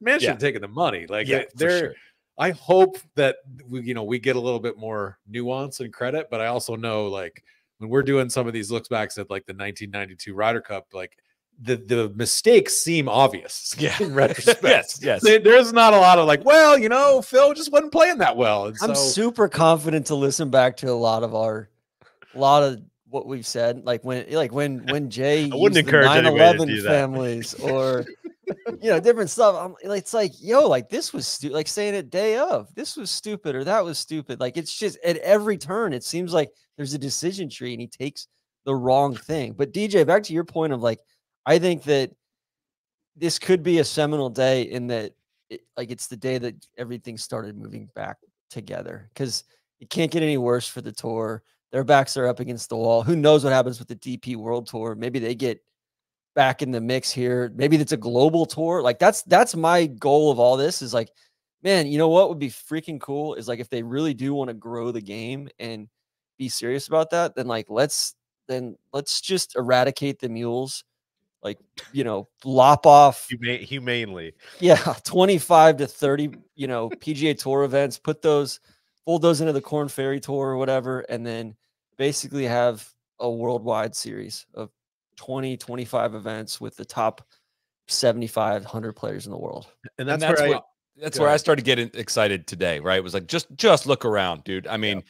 man should Yeah. have taken the money? Like, Yeah, they- for they're. Sure. I hope that we, you know, we get a little bit more nuance and credit, but I also know like when we're doing some of these looks backs at like the 1992 Ryder Cup, like the the mistakes seem obvious. Yeah. in retrospect. yes, yes. There's not a lot of like, well, you know, Phil just wasn't playing that well. And I'm so, super confident to listen back to a lot of our, a lot of what we've said, like when, like when when Jay, I wouldn't encourage the anybody to 9/11 do that. families or, you know, different stuff. I'm, it's like, yo, like this was stu- like saying it day of, this was stupid or that was stupid. Like it's just at every turn, it seems like there's a decision tree and he takes the wrong thing. But DJ, back to your point of like, I think that this could be a seminal day in that, it, like, it's the day that everything started moving back together because it can't get any worse for the tour. Their backs are up against the wall. Who knows what happens with the DP World Tour? Maybe they get back in the mix here. Maybe it's a global tour. Like that's that's my goal of all this is like, man, you know what would be freaking cool is like if they really do want to grow the game and be serious about that, then like let's then let's just eradicate the mules. Like, you know, lop off Huma- humanely. yeah 25 to 30 you know pga tour events put those fold those into the Korn Ferry tour or whatever and then basically have a worldwide series of 20 25 events with the top 75 100 players in the world And And that's, that's where what that's where I started getting excited today. Right? It was like just just look around, dude. I mean,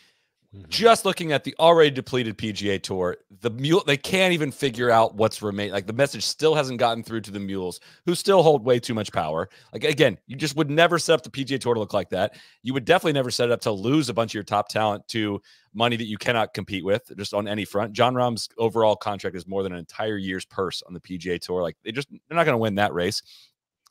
Mhm. just looking at the already depleted PGA Tour, the mule they can't even figure out what's remain. Like the message still hasn't gotten through to the mules, who still hold way too much power. Like again, you just would never set up the PGA Tour to look like that. You would definitely never set it up to lose a bunch of your top talent to money that you cannot compete with, just on any front. Jon Rahm's overall contract is more than an entire year's purse on the PGA Tour. Like they just they're not going to win that race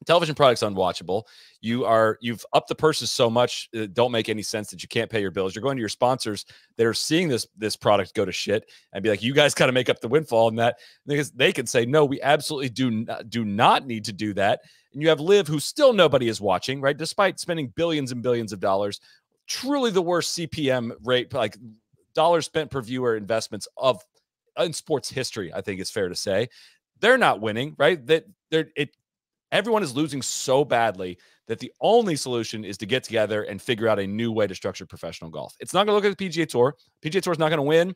television products unwatchable. You are you've upped the purses so much that don't make any sense that you can't pay your bills. You're going to your sponsors that are seeing this this product go to shit and be like you guys got to make up the windfall on that because they can say no we absolutely do not do not need to do that and you have LIV who still nobody is watching right? Despite spending billions and billions of dollars truly the worst cpm rate like dollars spent per viewer investments of in sports history i think it's fair to say. They're not winning right? That they're it everyone is losing so badly that the only solution is to get together and figure out a new way to structure professional golf. It's not going to look at the PGA Tour. PGA Tour is not going to win.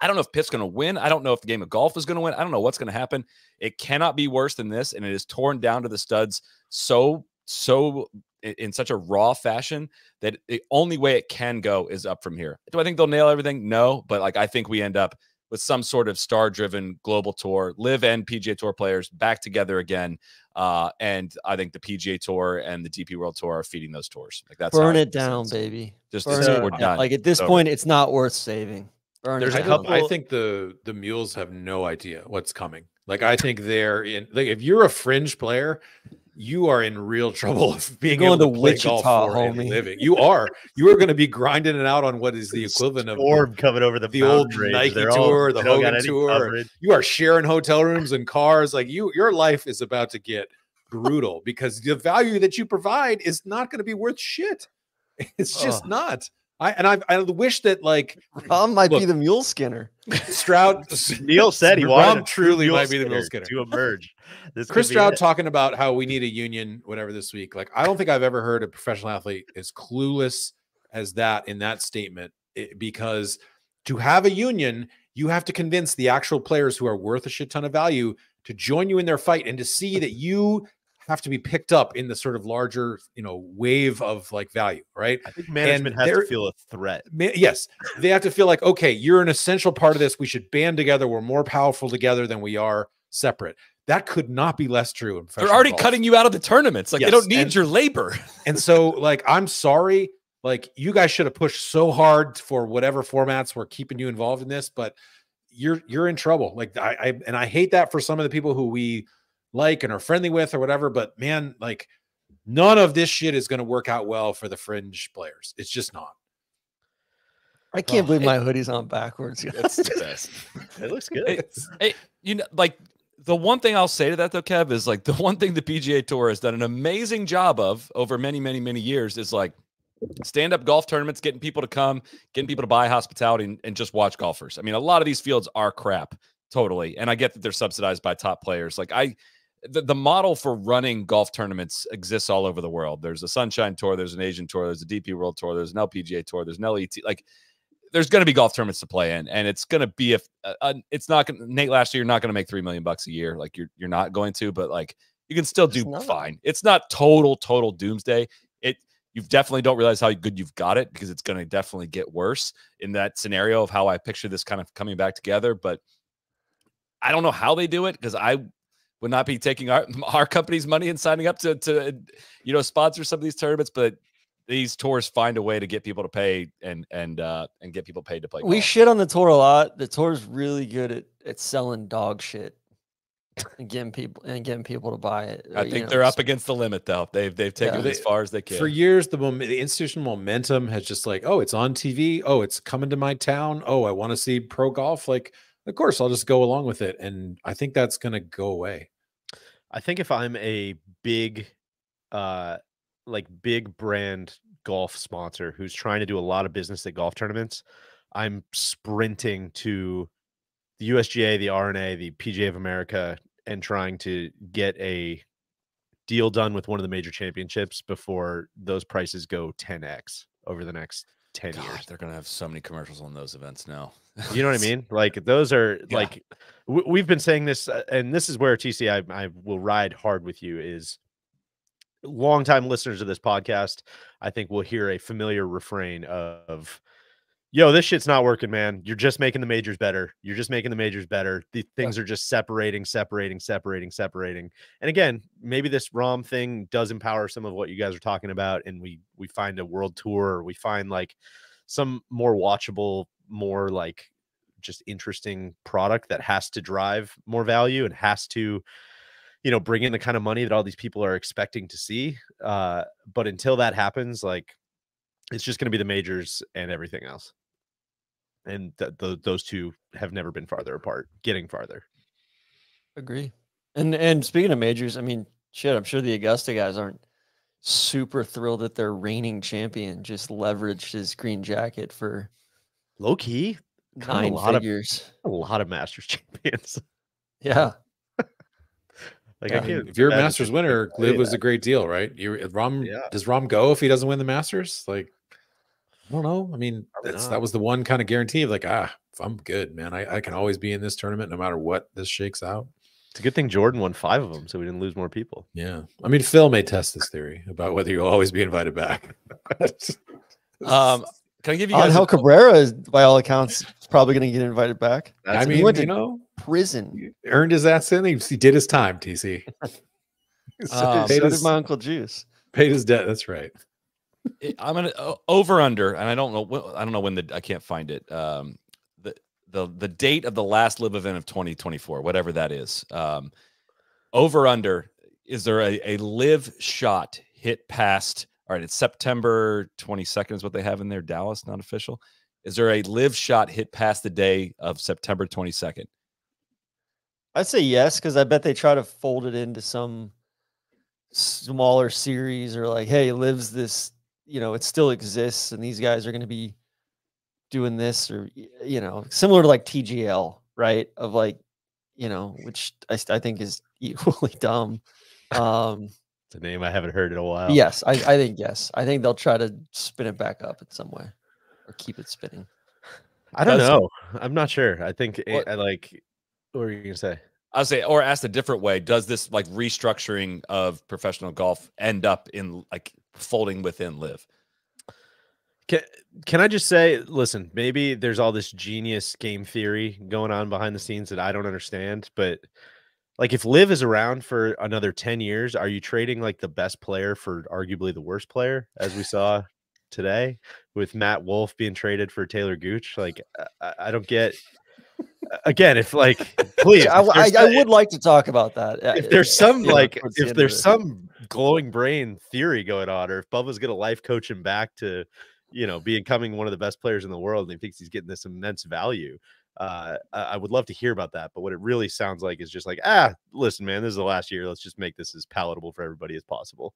I don't know if PIF's going to win. I don't know if the game of golf is going to win. I don't know what's going to happen. It cannot be worse than this, and it is torn down to the studs so so in such a raw fashion that the only way it can go is up from here. Do I think they'll nail everything? No, but like I think we end up with some sort of star-driven global tour, LIV and PGA Tour players back together again. Uh, and I think the PGA Tour and the DP World Tour are feeding those tours. Like that's burn it see down baby Just burn it we're done. like at this It's over. point it's not worth saving burn There's it a I, down. don't- I think the the mules have no idea what's coming. Like I think they're in. Like if you're a fringe player, you are in real trouble of being going able to, to play Wichita, golf for a homie. living. You are. You are going to be grinding it out on what is the equivalent of. storm coming over the, the old range. Nike They're all- tour, the they don't got Hogan tour. coverage. You are sharing hotel rooms and cars. Like you, your life is about to get brutal because the value that you provide is not going to be worth shit. It's just Ugh. not. I and I, I wish that like Rahm might be the mule skinner Stroud. Neil said he Rahm wanted a truly mule might be the mule skinner. to emerge. This Chris Stroud it. talking about how we need a union, whatever this week. Like, I don't think I've ever heard a professional athlete as clueless as that in that statement. It- because to have a union, you have to convince the actual players who are worth a shit ton of value to join you in their fight and to see that you have to be picked up in the sort of larger, you know, wave of like value, right? I think management has to feel a threat. Ma- yes, they have to feel like, okay, you're an essential part of this. We should band together. We're more powerful together than we are separate. That could not be less true. In They're already golf. cutting you out of the tournaments. Like Yes, they don't need and- your labor. And so, like, I'm sorry. Like, you guys should have pushed so hard for whatever formats were keeping you involved in this, but you're you're in trouble. Like, I, I and I hate that for some of the people who we like and are friendly with or whatever. But man, like, none of this shit is going to work out well for the fringe players. It's just not. I can't Oh, believe it- my hoodie's on backwards. That's the best. It looks good. Hey, hey, you know, like the one thing I'll say to that though, Kev, is like the one thing the PGA Tour has done an amazing job of over many, many, many years is like stand up golf tournaments, getting people to come, getting people to buy hospitality and, and just watch golfers. I mean, a lot of these fields are crap, totally. And I get that they're subsidized by top players. Like I the, the model for running golf tournaments exists all over the world. There's a Sunshine Tour, there's an Asian Tour, there's a DP World Tour, there's an LPGA Tour, there's an LET. Like there's going to be golf tournaments to play in, and it's going to be if uh, it's not going. Nate, last year you're not going to make three million bucks a year. Like you're you're not going to, but like you can still do It's fine. It's not total total doomsday. It you definitely don't realize how good you've got it because it's going to definitely get worse in that scenario of how I picture this kind of coming back together. But I don't know how they do it because I would not be taking our our company's money and signing up to to you know sponsor some of these tournaments, but these tours find a way to get people to pay and and uh and get people paid to play. we golf. shit on the tour a lot. The tour's really good at, at selling dog shit and getting people and getting people to buy it. I uh, think know, they're up against the limit though. They've they've taken Yeah. it as far as they can. For years, the moment, the institutional momentum has just like, oh, it's on TV. Oh, it's coming to my town. Oh, I want to see pro golf. Like, of course, I'll just go along with it. And I think that's going to go away. I think if I'm a big, uh, like big brand golf sponsor who's trying to do a lot of business at golf tournaments, I'm sprinting to the USGA, the R&A, the PGA of America, and trying to get a deal done with one of the major championships before those prices go 10x over the next 10 God, years. they're gonna have so many commercials on those events now. You know what I mean? Like those are Yeah. like w- we've been saying this, uh, and this is where TC I, I will ride hard with you is longtime listeners of this podcast. I think will hear a familiar refrain of, "Yo, this shit's not working, man. You're just making the majors better. You're just making the majors better. The things are just separating, separating, separating, separating." And again, maybe this Rahm thing does empower some of what you guys are talking about, and we we find a world tour, or we find like some more watchable, more like just interesting product that has to drive more value and has to, you know, bring in the kind of money that all these people are expecting to see. Uh, but until that happens, like it's just going to be the majors and everything else. And th- th- those two have never been farther apart, getting farther. Agree. And and speaking of majors, I mean, shit, I'm sure the Augusta guys aren't super thrilled that their reigning champion just leveraged his green jacket for Low key, Kinda a nine lot of- figures. a lot of Masters champions. yeah. like I I mean, can't if you're a Masters winner, play LIV was a great deal, right? You Rahm Yeah. does Rahm go if he doesn't win the Masters? Like, I don't know. I mean, that's, that was the one kind of guarantee of like, ah, if I'm good, man. I, I can always be in this tournament no matter what this shakes out. It's a good thing Jordan won five of them, so we didn't lose more people. Yeah. I mean, Phil may test this theory about whether you'll always be invited back. Um, can I give you guys? Angel a- Cabrera is, by all accounts, is probably going to get invited back. I mean, he mean, went you to- know, Prison. he earned his ass in. He, he did his time, TC. So Um, paid, So did his, my uncle Juice. paid his debt. That's right. I'm gonna uh, over under, and I don't know. I don't know when the I can't find it. Um, the the the date of the last LIV event of 2024, whatever that is. Um, over under. Is there a a LIV shot hit past? All right, it's September 22nd is what they have in there. Dallas, not official. Is there a LIV shot hit past the day of September 22nd? I'd say yes, because I bet they try to fold it into some smaller series or like, hey, LIV's this, you know, it still exists and these guys are going to be doing this or, you know, similar to like TGL, right? Of like, you know, which i, I think is equally dumb. Um, It's a name I haven't heard in a while. yes, I, I think yes. I think they'll try to spin it back up in some way or keep it spinning. I don't Does- know. I'm not sure. I think it, What- I like. What were you gonna say? I'll say, or asked a different way, does this like restructuring of professional golf end up in like folding within LIV? Can, can I just say, listen, maybe there's all this genius game theory going on behind the scenes that I don't understand, but like if LIV is around for another 10 years, are you trading like the best player for arguably the worst player, as we saw today with Matt Wolff being traded for Taylor Gooch? Like, I, I don't get again, if like please, I, if I, I would like to talk about that. uh, if there's some like if there's some glowing brain theory going on or if bubba's gonna life coach him back to you know becoming one of the best players in the world and he thinks he's getting this immense value uh i would love to hear about that but what it really sounds like is just like ah listen man this is the last year let's just make this as palatable for everybody as possible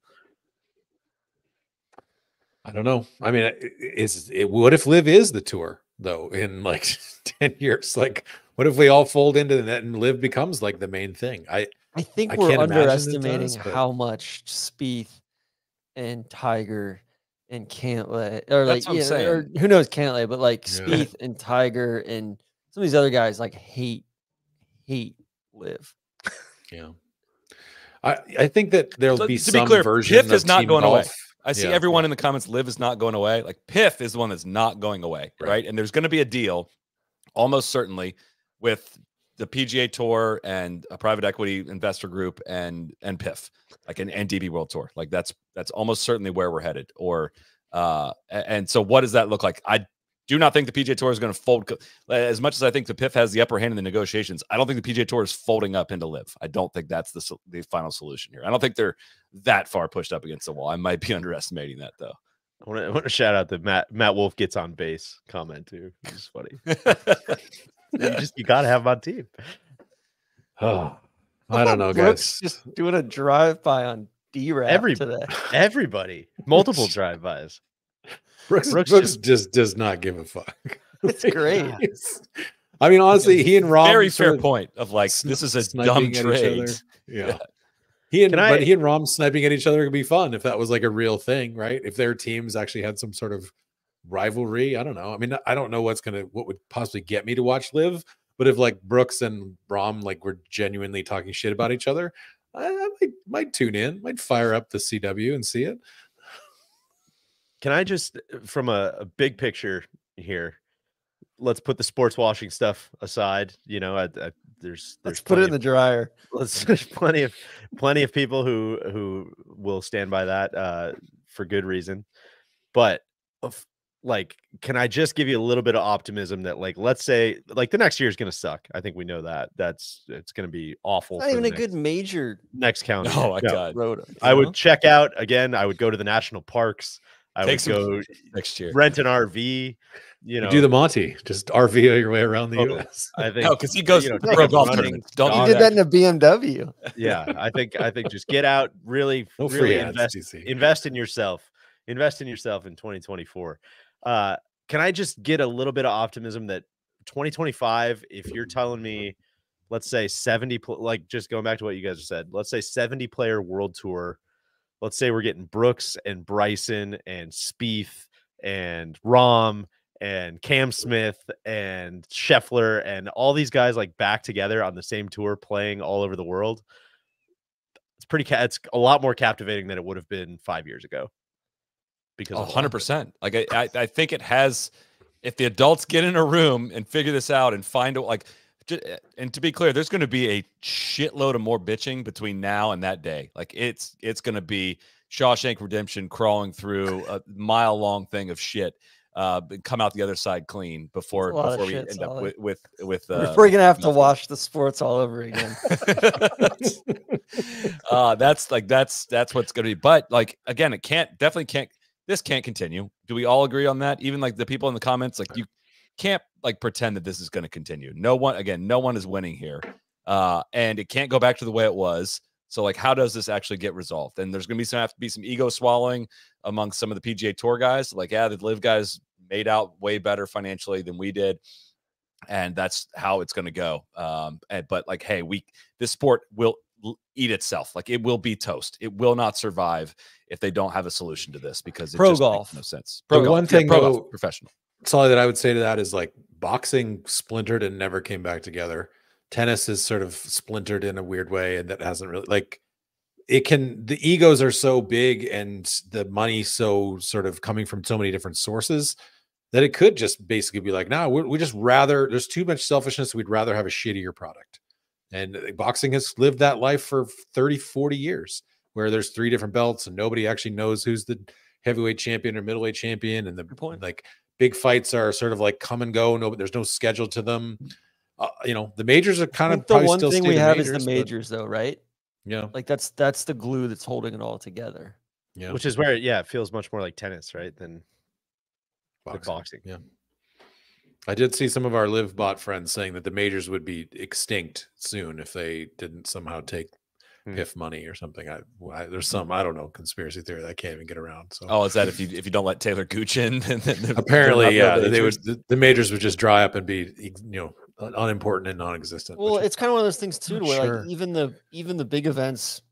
I don't know. I mean, is it what if LIV is the tour though in like 10 years? Like, what if we all fold into that and LIV becomes like the main thing? I I think I we're can't imagine it underestimating does, but- how much Spieth and Tiger and Cantlay, or That's like, what I'm yeah, or who knows Cantlay, but like Yeah. Spieth and Tiger and some of these other guys like hate, hate LIV. yeah. I, I think that there'll So, be to be some clear, version PIF of is not team going away. golf. I see Yeah, everyone in the comments. LIV is not going away. Like PIF is the one that's not going away, right? Right. And there's going to be a deal, almost certainly, with the PGA Tour and a private equity investor group and and PIF, like an and DP World Tour. Like that's that's almost certainly where we're headed. Or uh, and so what does that look like? I do not think the PGA Tour is going to fold. As much as I think the PIF has the upper hand in the negotiations, I don't think the PGA Tour is folding up into LIV. I don't think that's the the final solution here. I don't think they're that far pushed up against the wall. I might be underestimating that though. I want to, I want to shout out the Matt Matt Wolff gets on base comment too. It's funny. you just you gotta have him on team. Oh, I don't know, guys. just doing a drive by on D Rap Every- today. Everybody, multiple drive bys. Brooks, Brooks Brooks, just- just, does not give a fuck. It's great. It's- I mean, honestly, he and Rahm Very fair of point of like sni- this is a dumb trade. other. Yeah. He and Can but he and Rahm sniping at each other could be fun if that was like a real thing, right? If their teams actually had some sort of rivalry. I don't know. I mean, I don't know what's gonna what would possibly get me to watch LIV, but if like Brooks and Rahm like were genuinely talking shit about each other, I, I might might tune in, might fire up the CW and see it. Can I just, uh, from a, a big picture here, let's put the sports washing stuff aside. You know, I, I, there's there's Let's put it in plenty the of- dryer. let's there's plenty of plenty of people who who will stand by that uh for good reason but of like can i just give you a little bit of optimism that like let's say like the next year is going to suck i think we know that that's it's going to be awful Not even the a good major next, next calendar Oh my No. god. road. i would check out again i would go to the national parks i Take would go next year. rent an rv you You know do the Monty, just RV your way around the oh, Totally. US. i think No, because he goes you know, pro up golf tournaments. Don't He dog do did that. that in a BMW. yeah i think i think just get out really No really free ads, invest invest in yourself invest in yourself in 2024 uh can i just get a little bit of optimism that 2025 if you're telling me let's say 70 pl- like just going back to what you guys said let's say 70 player world tour let's say we're getting brooks and bryson and Spieth and rahm and cam smith and scheffler and all these guys like back together on the same tour playing all over the world it's pretty it's a lot more captivating than it would have been five years ago because A of all hundred of it. percent. Like I, I, I think it has. If the adults get in a room and figure this out and find out, like, ju- eh, and to be clear, there's going to be a shitload of more bitching between now and that day. Like it's it's going to be Shawshank Redemption crawling through a mile long thing of shit. Uh, come out the other side clean before before we shit, end up Solid. with with with. We're Uh, gonna have to nothing. watch the sports all over again. uh that's like that's that's what's gonna be but like again it can't definitely can't this can't continue. Do we all agree on that? Even like the people in the comments like you can't like pretend that this is going to continue. No one again no one is winning here uh and it can't go back to the way it was. So like how does this actually get resolved? And there's going to be some have to be some ego swallowing among some of the pga tour guys like yeah the LIV guys made out way better financially than we did and that's how it's going to go um and, but like hey we this sport will eat itself. Like it will be toast. It will not survive if they don't have a solution to this because it Pro just makes golf. no sense. Pro golf. one Yeah, thing, pro golf, professional. Solly that I would say to that is like boxing splintered and never came back together. tennis is sort of splintered in a weird way, and that hasn't really like it can. The egos are so big, and the money so sort of coming from so many different sources that it could just basically be like, no, we we just rather. There's too much selfishness. We'd rather have a shittier product. And uh, boxing has lived that life for 30, 40 years, where there's three different belts and nobody actually knows who's the heavyweight champion or middleweight champion. And the point. like big fights are sort of like come and go. No, there's no schedule to them. Uh, you know, the majors are I kind of the probably one still thing we the have is the but- majors, though, right? Yeah, Like that's that's the glue that's holding it all together. yeah. Which is where, yeah, it feels much more like tennis, right? Than like boxing. Yeah. I did see some of our LIV bot friends saying that the majors would be extinct soon if they didn't somehow take Hmm. PIF money or something. I, I there's some I don't know conspiracy theory that I can't even get around. So Oh, is that if you if you don't let Taylor Gooch in? Then, then apparently, yeah, the they would majors? the, the majors would just dry up and be you know unimportant and non-existent. Well, it's kind of one of those things too, not to where sure. like even the even the big events,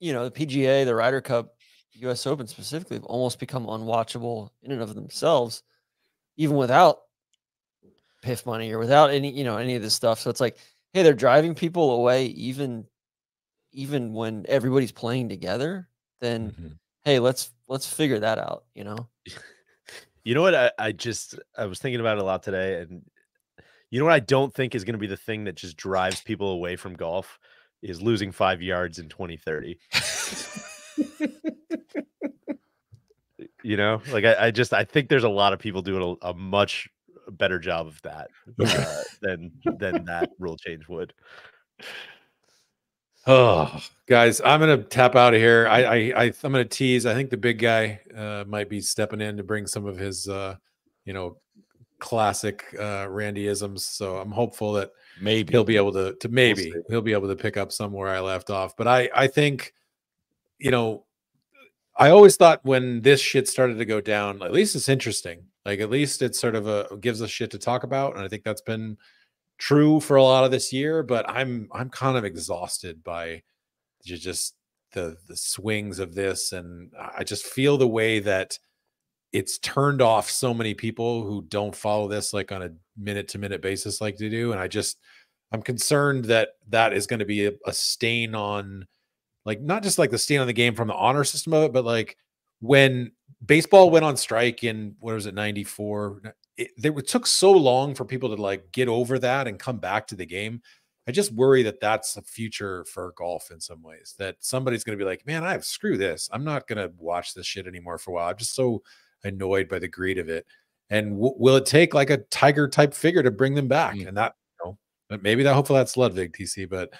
you know, the PGA, the Ryder Cup, U.S. Open specifically, have almost become unwatchable in and of themselves, even without PIF money or without any you know any of this stuff. So it's like, hey, they're driving people away, even even when everybody's playing together. Then Mhm. hey, let's let's figure that out. You know, You know what? I, I just I was thinking about it a lot today, and you know what I don't think is going to be the thing that just drives people away from golf is losing five yards in 2030. you know, like I, I just I think there's a lot of people doing a, a much better job of that uh, than than that rule change would. Oh, guys, I'm gonna tap out of here. I, I, I I'm gonna tease. I think the big guy uh, might be stepping in to bring some of his, uh, you know, classic uh, Randyisms. So I'm hopeful that maybe he'll be able to to maybe see. he'll be able to pick up somewhere I left off. But I I think, you know, I always thought when this shit started to go down, at least it's interesting. Like at least it's sort of a gives us shit to talk about, and I think that's been true for a lot of this year. But I'm I'm kind of exhausted by just the the swings of this, and I just feel the way that it's turned off so many people who don't follow this like on a minute to minute basis like they do and i just i'm concerned that that is going to be a, a stain on like not just like the stain on the game from the honor system of it but like when baseball went on strike in what was it 94 it, it took so long for people to like get over that and come back to the game i just worry that that's the future for golf in some ways that somebody's going to be like man i have screw this i'm not going to watch this shit anymore for a while i'm just so annoyed by the greed of it. And will it take like a tiger type figure to bring them back? Mm. And that, you know, but maybe that hopefully that's Ludvig TC. But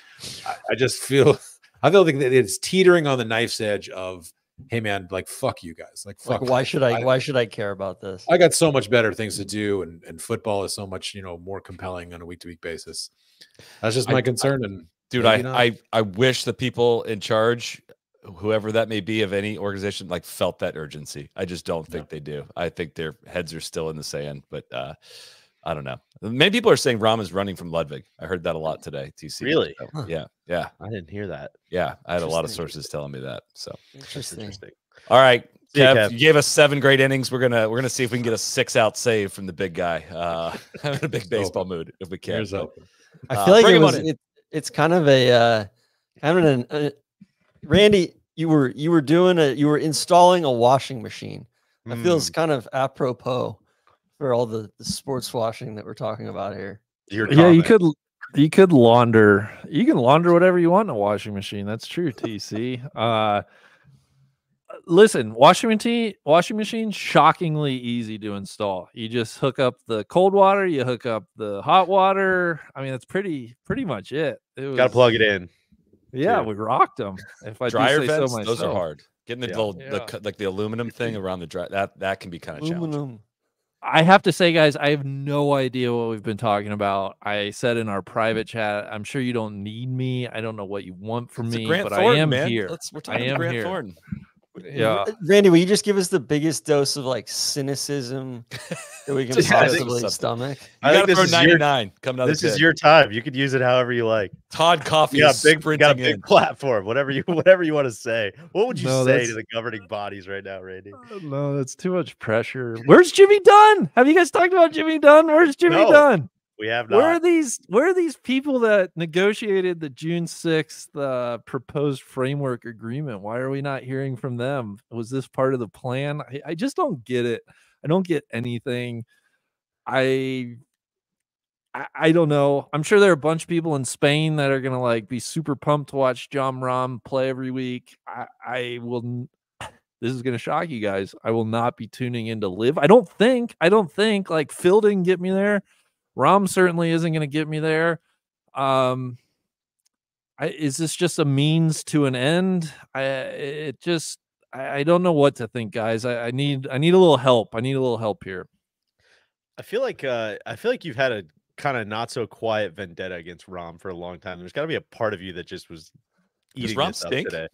I, I just feel, I feel like that it's teetering on the knife's edge of, hey man, like fuck you guys, like like fuck. why should I, I- why should I care about this? I got so much better things to do, and and football is so much you know more compelling on a week to week basis. That's just my I- concern. and dude I, not. I i wish the people in charge whoever that may be of any organization like felt that urgency i just don't think they do i think their heads are still in the sand but uh i don't know many people are saying rahm is running from ludvig i heard that a lot today tc Really? So, Huh. yeah yeah I didn't hear that. yeah i had a lot of sources telling me that so Interesting. interesting. all right See ya, Kev, Kev. you gave us seven great innings. We're gonna we're gonna see if we can get a six out save from the big guy. Uh, I'm in a big baseball mood if we can. Here's but- hoping. I Uh, feel like bring it was, it, it's kind of a uh, kind of an uh, Randy. You were you were doing a you were installing a washing machine. I feel it's Mm, kind of apropos for all the, the sports washing that we're talking about here. your Yeah, you could you could launder you can launder whatever you want in a washing machine. That's true, TC. Uh listen, washing machine washing machine shockingly easy to install. You just hook up the cold water, you hook up the hot water. I mean, that's pretty pretty much it. It was Got to plug it in. Yeah, too. we rocked them. If I dryer do say vents, so myself. those are hard. Getting the, Yeah. little, the Yeah. cu- like the aluminum thing around the dry that that can be kind of challenging. I have to say, guys, I have no idea what we've been talking about. I said in our mm-hmm. private chat, I'm sure you don't need me. I don't know what you want from It's me, but Thornton, I am man. here. Let's, we're I talking am Grant here. Thornton. Yeah. Randy, will you just give us the biggest dose of like cynicism that we can Just add possibly something. stomach? You I think gotta this is your- 99 coming out of This is your time. You could use it however you like. Todd Coffee You got is a big, you got a big in. platform. Whatever you, whatever you want to say. What would you No, say to the governing bodies right now, Randy? Uh, No, that's too much pressure. Where's Jimmy Dunne? Have you guys talked about Jimmy Dunne? Where's Jimmy No. Dunne? We have Where are these? Where are these people that negotiated the June sixth uh, proposed framework agreement? Why are we not hearing from them? Was this part of the plan? I, I just don't get it. I don't get anything. I, I I don't know. I'm sure there are a bunch of people in Spain that are gonna like be super pumped to watch Jon Rahm play every week. I, I will. This is gonna shock you guys. I will not be tuning in to LIV. I don't think. I don't think like Phil didn't get me there. Rahm certainly isn't going to get me there. Um, I, is this just a means to an end? I it just I, I don't know what to think, guys. I, I need I need a little help. I need a little help here. I feel like uh, I feel like you've had a kind of not so quiet vendetta against Rahm for a long time. There's got to be a part of you that just was eating Rahm this up stink? today.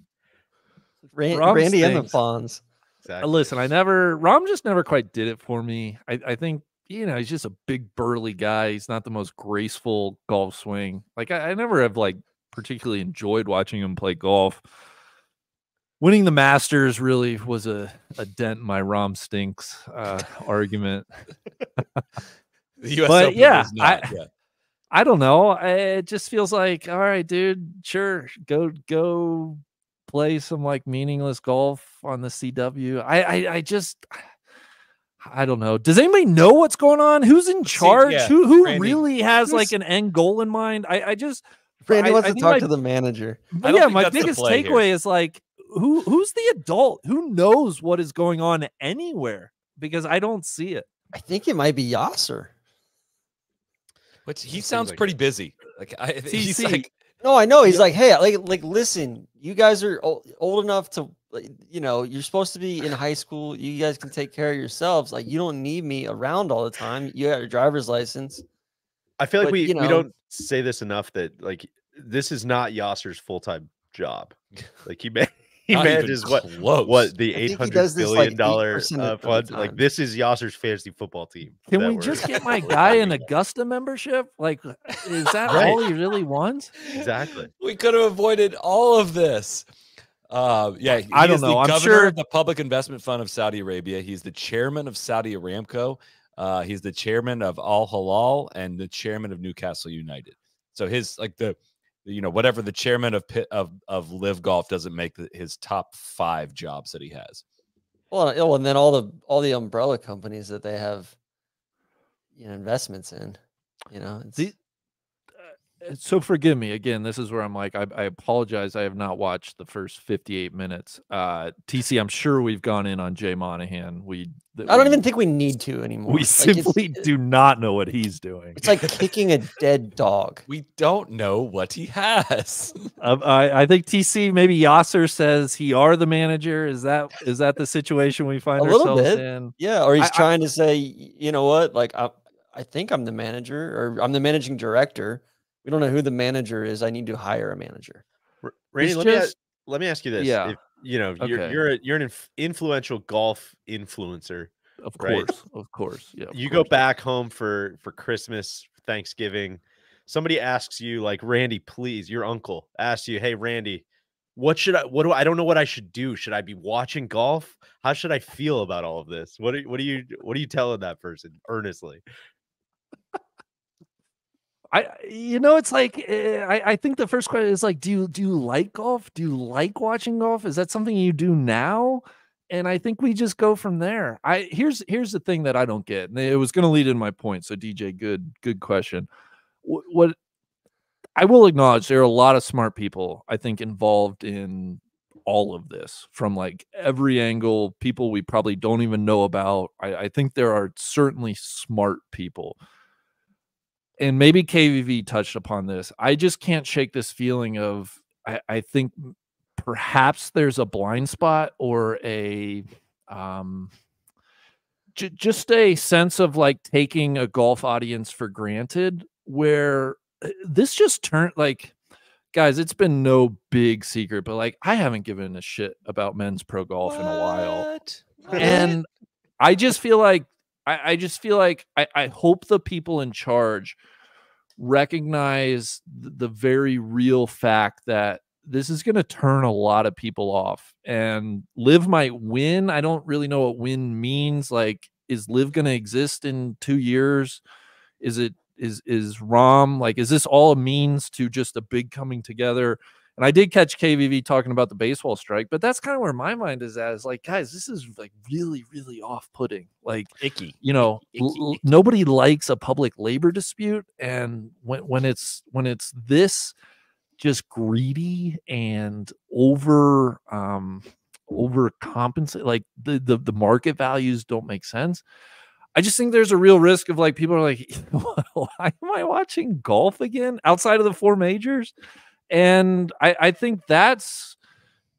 Ran- Rahm Randy and the stinks. Fawns. Exactly. Listen, I never Rahm just never quite did it for me. I, I think you know he's just a big burly guy. He's not the most graceful golf swing. Like I, I never have like particularly enjoyed watching him play golf. Winning the Masters really was a, a dent in my Rahm stinks uh, argument. But, yeah, I- yeah. I don't know. I, it just feels like, all right, dude, sure, go go play some like meaningless golf on the CW. I I, I just I don't know. Does anybody know what's going on? Who's in See, charge? yeah, who who Randy, really has like an end goal in mind? I I just Randy I- wants I to talk my- to the manager. but yeah, my biggest takeaway is like who who's the adult? Who knows what is going on anywhere? Because I don't see it. I think it might be Yasir. Which he Seems sounds like pretty it. busy. Like I, he's TC. like No, I know. He's like, hey, like, like, listen, you guys are old, old enough to, you know, you're supposed to be in high school. You guys can take care of yourselves. Like, you don't need me around all the time. You got your driver's license. I feel like but, we you we don't say this enough that like this is not Yasir's full time job. Like he ma- he not even manages what close. what the I eight think he hundred does this, billion like, dollar uh, fund. Like this is Yasir's fantasy football team. Can we just get my guy an. Augusta membership? Like, is that Right. all he really wants? Exactly. we could have avoided all of this. Uh, yeah, I don't is know. The I'm governor sure- of the Public Investment Fund of Saudi Arabia. He's the chairman of Saudi Aramco. Uh, he's the chairman of Al Halal and the chairman of Newcastle United. So his like the, you know, whatever the chairman of PIF of of LIV Golf doesn't make the, his top five jobs that he has. Well, oh, and then all the all the umbrella companies that they have, you know, investments in. You know, The- So forgive me again. This is where I'm like, I, I apologize. I have not watched the first 58 minutes. Uh, TC, I'm sure we've gone in on Jay Monahan. We, I don't even think we need to anymore. we Like, simply do not know what he's doing. It's like kicking a dead dog. We don't know what he has. Um, I, I think TC maybe Yasir says he are the manager. Is that is that the situation we find A little ourselves bit. in? Yeah, or he's I- I- trying to say, you know what? Like, I, I think I'm the manager, or I'm the managing director. We don't know who the manager is. I need to hire a manager. Randy, let me a- let me ask you this. Yeah. If, you know, you're Okay. you're a, you're an inf- influential golf influencer. Of Right. course, of course. Yeah. of you go back home for for Christmas, Thanksgiving. Somebody asks you, like Randy, please, your uncle asks you, "Hey, Randy, what should I? What do I don't know what I should do? Should I be watching golf? How should I feel about all of this? What are, what do you what are you telling that person earnestly? I you know it's like eh, I I think the first question is like do you do you like golf? Do you like watching golf? Is that something you do now? And I think we just go from there. I here's here's the thing that I don't get. And it was going to lead in my point. So DJ, good good question. What, what I will acknowledge there are a lot of smart people I think involved in all of this from like every angle, people we probably don't even know about. I, I think there are certainly smart people and maybe KVV touched upon this. I just can't shake this feeling of I, I think perhaps there's a blind spot or a um j- just a sense of like taking a golf audience for granted where uh, this just turned like guys it's been no big secret but like I haven't given a shit about men's pro golf in a while What? and I just feel like I, I just feel like I, I hope the people in charge recognize th- the very real fact that this is going to turn a lot of people off and LIV might win i don't really know what win means like is LIV going to exist in two years is it is is Rahm like is this all a means to just a big coming together? And I did catch KVV talking about the baseball strike, but that's kind of where my mind is at. Is like, guys, this is like really, really off-putting. Like, Icky. you know, Icky, l- icky. nobody likes a public labor dispute, and when when it's when it's this just greedy and over um over compensate like the, the the market values don't make sense i just think there's a real risk of like people are like why am i watching golf again outside of the four majors and i i think that's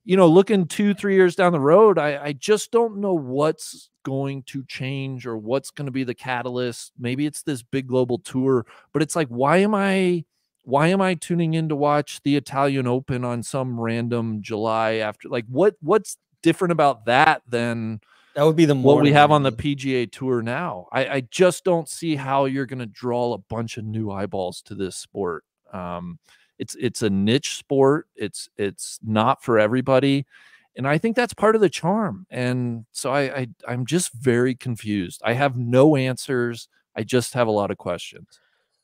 you know looking two three years down the road i i just don't know what's going to change or what's going to be the catalyst maybe it's this big global tour but it's like why am i why am I tuning in to watch the Italian Open on some random July after? Like, what what's different about that than That would be the what we have on the. PGA Tour now? I, I just don't see how you're going to draw a bunch of new eyeballs to this sport. Um, it's it's a niche sport. It's it's not for everybody, and I think that's part of the charm. And so I, I I'm just very confused. I have no answers. I just have a lot of questions.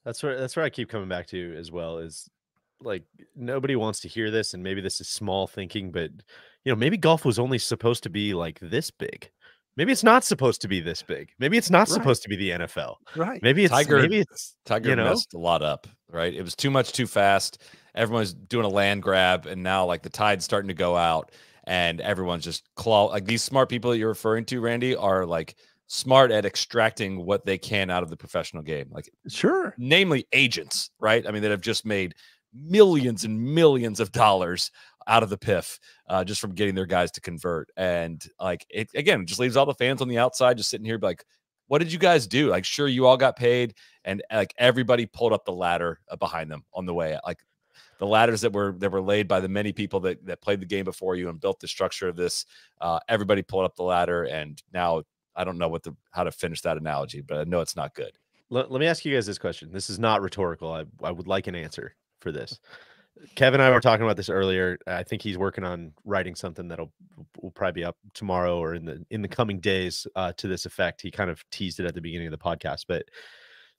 That's where that's where I keep coming back to as well is like nobody wants to hear this and maybe this is small thinking but you know maybe golf was only supposed to be like this big. Maybe it's not supposed to be this big. Maybe it's not Right. supposed to be the NFL. Right. Maybe it's Tiger- maybe it's Tiger you know? messed a lot up, right? It was too much too fast. Everyone's doing a land grab, and now like the tide's starting to go out, and everyone's just claw like these smart people that you're referring to, Randy, are like smart at extracting what they can out of the professional game, like Sure. namely agents, right? I mean, that have just made millions and millions of dollars out of the PIF uh, just from getting their guys to convert. And like it again, just leaves all the fans on the outside just sitting here like, what did you guys do? Like, sure, you all got paid, and like everybody pulled up the ladder uh, behind them on the way. Like the ladders that were that were laid by the many people that that played the game before you and built the structure of this. Uh, everybody pulled up the ladder, and now I don't know what the how to finish that analogy, but I know it's not good. let, let me ask you guys this question. This is not rhetorical. I, I would like an answer for this. Kevin and I were talking about this earlier. I think he's working on writing something that'll will probably be up tomorrow or in the in the coming days uh, to this effect. He kind of teased it at the beginning of the podcast, but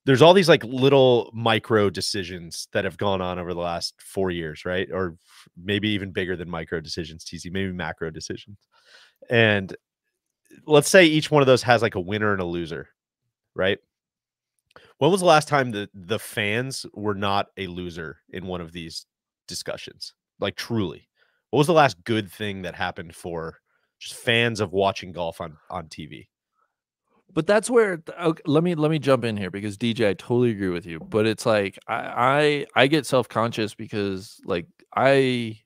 there's all these like little micro decisions that have gone on over the last four years, right? Or maybe even bigger than micro decisions, TZ, maybe macro decisions. And let's say each one of those has like a winner and a loser, right? When was the last time that the fans were not a loser in one of these discussions? Like truly. What was the last good thing that happened for just fans of watching golf on on TV? but that's where okay, let me let me jump in here because DJ, I totally agree with you. But it's like I I, I get self conscious because like I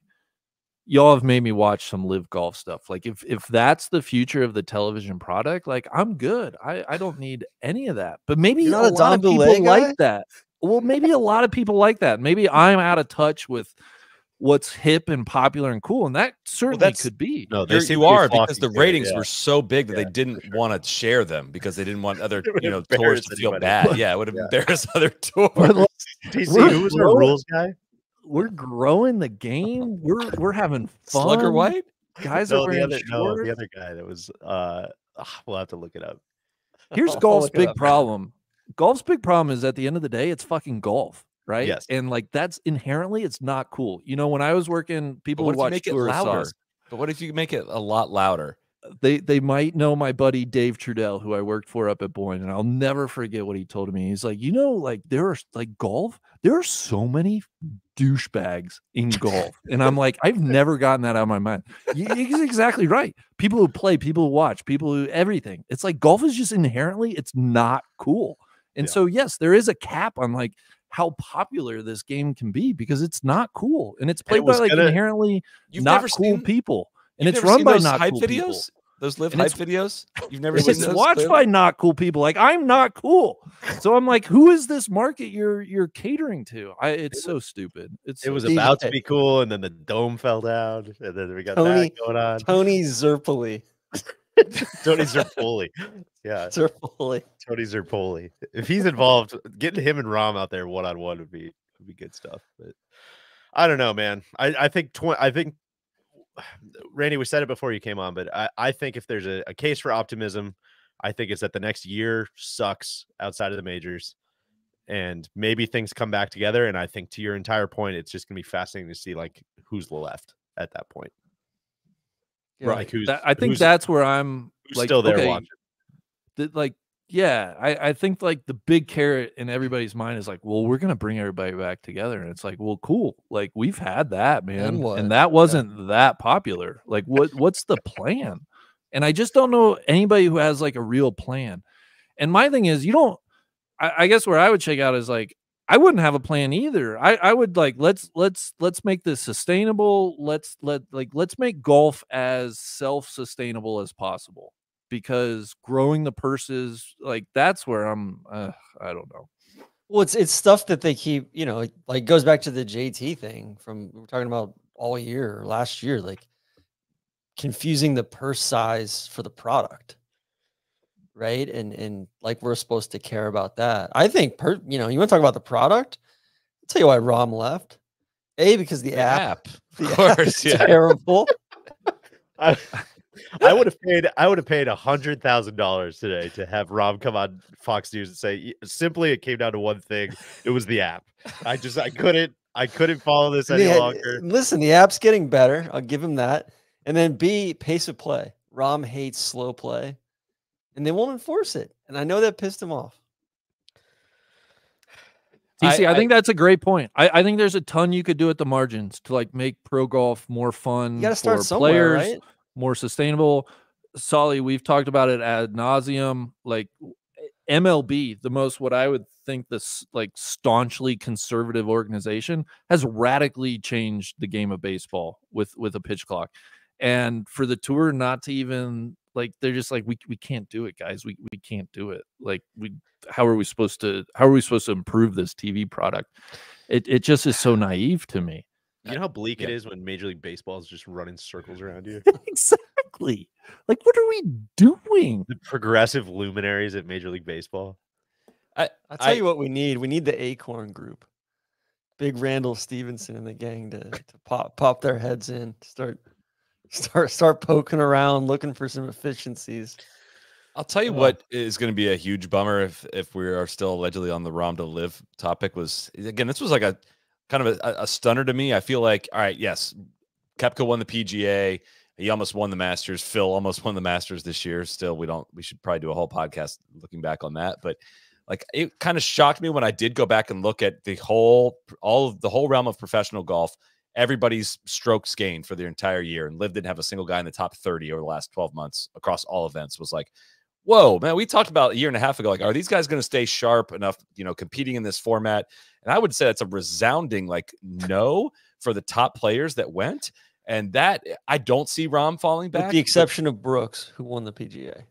y'all have made me watch some LIV golf stuff. Like if if that's the future of the television product, like I'm good. I I don't need any of that. But maybe You're a not a lot of people guy? like that. Well, maybe a lot of people like that. Maybe I'm out of touch with what's hip and popular and cool, and that certainly that's- could be. No, You're- you be are because the ratings yeah. were so big that Yeah. they didn't want to share them because they didn't want other you know tours to feel bad. Yeah, it would Yeah. embarrass other tours. We're, like, TC, We're who was our growing- rules guy? we're growing the game. We're we're having fun. Slugger White. guys No, are the wearing other, no, the other guy that was uh we'll have to look it up. Here's golf's look it big up. problem. Golf's big problem is at the end of the day, it's fucking golf, right? Yes. And like that's inherently it's not cool. You know, when I was working, people what who if you watch make it louder? But what if you make it a lot louder? Uh, they they might know my buddy Dave Trudell, who I worked for up at Boyne, and I'll never forget what he told me. He's like, you know, like there are like golf, there are so many douchebags in golf, and I'm like, I've never gotten that out of my mind. He's exactly right. People who play, people who watch, people who everything. It's like golf is just inherently, it's not cool. And Yeah. so yes, there is a cap on like how popular this game can be because it's not cool, and it's And it played by like gonna- inherently You've not never cool seen people, and it's run by not hype cool videos. people. Those LIV And hype videos. You've never seen It's those. watched clearly? by not cool people. Like I'm not cool. So I'm like, who is this market you're you're catering to? I it's so stupid. It's It so was stupid. about to be cool, and then the dome fell down, and then we got Tony- that going on. Tony Zerpoli. Tony Zerpoli. Yeah, Zerpoli. Tony Zerpoli. If he's involved, getting him and Rahm out there one on one would be would be good stuff. But I don't know, man. I I think tw- I think Randy, we said it before you came on, but I I think if there's a, a case for optimism, I think it's that the next year sucks outside of the majors, and maybe things come back together. And I think to your entire point, it's just gonna be fascinating to see like who's left at that point. Yeah. Like who's That- I think who's, that's where I'm who's like still there okay, watching. th- like yeah I, I think like the big carrot in everybody's mind is like well we're gonna bring everybody back together and it's like well cool like we've had that man what? and that wasn't that popular like what what's the plan and i just don't know anybody who has like a real plan and my thing is you don't i, I guess where i would check out is like i wouldn't have a plan either. I i would like let's let's let's make this sustainable. Let's let like let's make golf as self-sustainable as possible because growing the purses like that's where i'm uh, i don't know. Well, it's it's stuff that they keep, you know, like, like goes back to the JT thing from we we're talking about all year last year, like confusing the purse size for the product. Right. And and like we're supposed to care about that. I think per you know, you want to talk about the product? I'll tell you why Rahm left. A, because the, The app, app, the of app course, is yeah. terrible. I, I would have paid I would have paid a hundred thousand dollars today to have Rahm come on Fox News and say simply it came down to one thing. It was the app. I just I couldn't I couldn't follow this any Yeah, longer. Listen, the app's getting better. I'll give him that. And then B, pace of play. Rahm hates slow play, and they won't enforce it. And I know that pissed him off. TC, I, I- think that's a great point. I, I think there's a ton you could do at the margins to like make pro golf more fun You got to start for players, right? more sustainable. Solly, we've talked about it ad nauseum. Like eh, MLB, the most what I would think this like staunchly conservative organization has radically changed the game of baseball with with a pitch clock. And for the tour not to even like they're just like we we can't do it, guys. We we can't do it. Like we how are we supposed to how are we supposed to improve this TV product? It it just is so naive to me. You know how bleak it Yeah. is when Major League Baseball is just running circles around you? exactly. Like what are we doing? the progressive luminaries at Major League Baseball. I'll tell I- you what we need. We need the Acorn group. Big Randall Stephenson and the gang to, to pop pop their heads in, start start start poking around, looking for some efficiencies. I'll tell you Uh, what is going to be a huge bummer if if we are still allegedly on the Rahm to LIV topic was again this was like a kind of a, a stunner to me. I feel like all right, yes, Koepka won the PGA. He almost won the Masters. Phil almost won the Masters this year. Still, we don't. We should probably do a whole podcast looking back on that. But like, it kind of shocked me when I did go back and look at the whole, all of the whole realm of professional golf. Everybody's strokes gained for their entire year, and LIV didn't have a single guy in the top thirty over the last twelve months across all events. Was like, whoa, man, we talked about a year and a half ago. Like, are these guys going to stay sharp enough, you know, competing in this format? And I would say that's a resounding like no for the top players that went. And that eh, I don't see Rahm falling back. With the but, exception of Brooks, who won the PGA.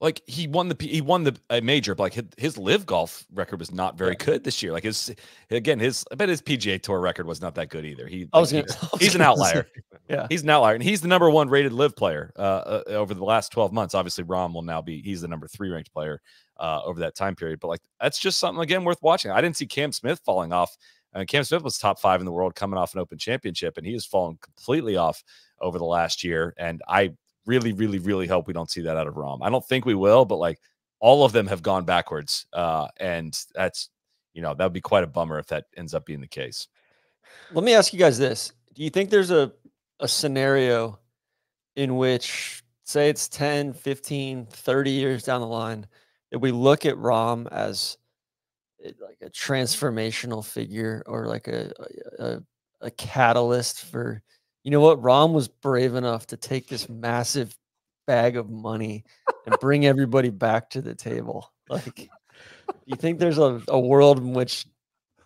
Like he won the he won the a major, but like his, his LIV golf record was not very good this year. Like his again, his I bet his PGA tour record was not that good either. He I was like, gonna. he- I was he's an outlier. Yeah. He's an outlier, and he's the number one rated LIV player uh, uh, over the last 12 months. Obviously, Rahm will now be he's the number three ranked player uh, over that time period. But like that's just something again worth watching. I didn't see Cam Smith falling off. And Cam Smith was top five in the world coming off an Open Championship, and he has fallen completely off over the last year. And I really, really, really hope we don't see that out of Rahm. I don't think we will, but like all of them have gone backwards, uh, and that's you know that would be quite a bummer if that ends up being the case. Let me ask you guys this. Do you think there's a, a scenario in which, say, it's 10, 15, 30 years down the line, that we look at Rahm as eh, like a transformational figure or like a, a, a- a catalyst for, you know what? Rahm was brave enough to take this massive bag of money and bring everybody back to the table. Like, you think there's a, a world in which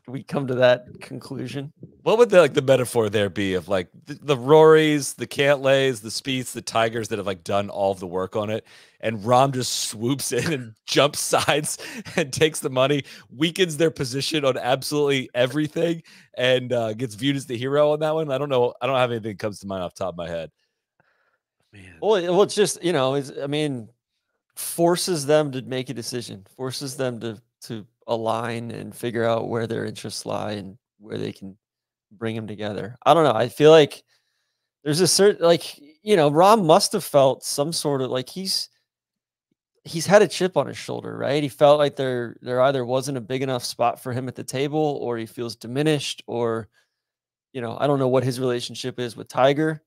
we come to that conclusion? What would the like the metaphor there be of like the, the Rorys, the Cantlays, the Spieths, the Tigers that have like done all of the work on it, and Rahm just swoops in and jumps sides and takes the money, weakens their position on absolutely everything, and uh, gets viewed as the hero on that one. I don't know. I don't have anything that comes to mind off the top of my head. Man. Well, well, it's just you know, it's, I mean, forces them to make a decision, forces them to to align and figure out where their interests lie and where they can bring them together. I don't know. I feel like there's a certain like you know, Rahm must have felt some sort of like he's he's had a chip on his shoulder, right? He felt like there there either wasn't a big enough spot for him at the table, or he feels diminished, or you know, I don't know what his relationship is with Tiger,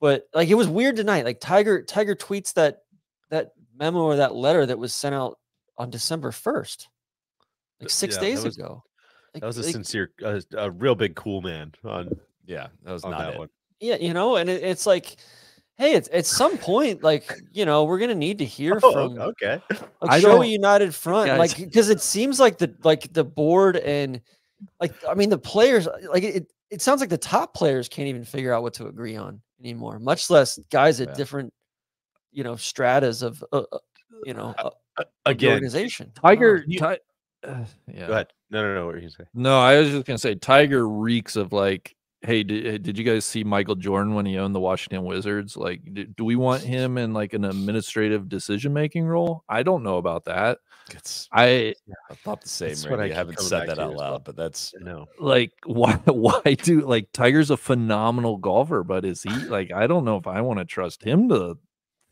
but like it was weird tonight. Like Tiger Tiger tweets that that memo or that letter that was sent out on December first, like six yeah, that days was- ago. Like- That was a like, sincere, a, a real big cool man on Yeah, that was on not that it. one. yeah, you know, and it, it's like, hey, it's at some point, like you know, we're gonna need to hear Oh, from okay. like I show a united front Guys. like because it seems like the like the board and like i mean the players like it it sounds like the top players can't even figure out what to agree on anymore much less guys at Yeah. different you know stratas of uh, uh, you know uh, of Again, organization I don't. Tiger, you- Ti- uh, yeah. go ahead. No, no, no. What were you saying? No, I was just gonna say Tiger reeks of like, hey, did, did you guys see Michael Jordan when he owned the Washington Wizards? Like, do, do we want him in like an administrative decision making role? I don't know about that. It's I I thought the same. That's what I You haven't said that out as well. loud, but that's No. like why why do like Tiger's a phenomenal golfer, but is he like I don't know if I want to trust him to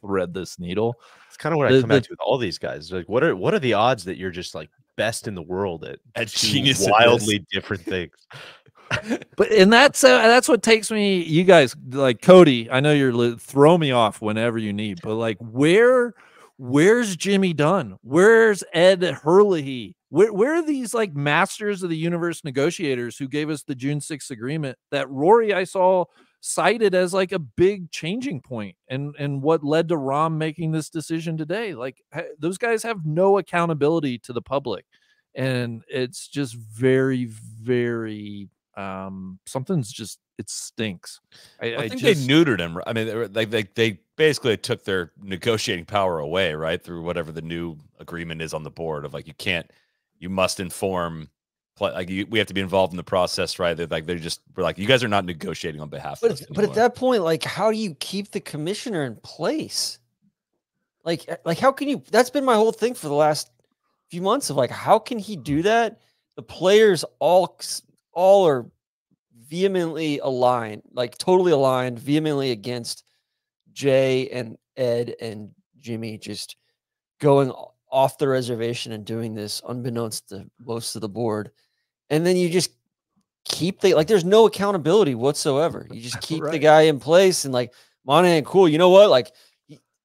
thread this needle. It's kind of what I The- come back to with all these guys. Like, what are what are the odds that you're just like best in the world at At two genius at wildly different things? But and that's uh, that's what takes me. You guys like Cody. I know you're throw me off whenever you need, but like where where's Jimmy Dunne? Where's Ed Herlihy? Where where are these like masters of the universe negotiators who gave us the June 6th agreement that Rory I saw cited as like a big changing point and and what led to Rahm making this decision today? Like those guys have no accountability to the public and it's just very very um something's just it stinks i, I, I think just, they neutered him. I mean, they, were- like they they basically took their negotiating power away, right, through whatever the new agreement is on the board of like you can't, you must inform, like you, we have to be involved in the process, right? They're like they're just we're like you guys are not negotiating on behalf but of us. but at that point like how do you keep the commissioner in place like uh, like how can you that's been my whole thing for the last few months of like how can he do that the players all all are vehemently aligned like totally aligned vehemently against jay and ed and jimmy just going off the reservation and doing this unbeknownst to most of the board. And then you just keep the like there's no accountability whatsoever. You just keep the guy in place and like monahan cool. You know what? Like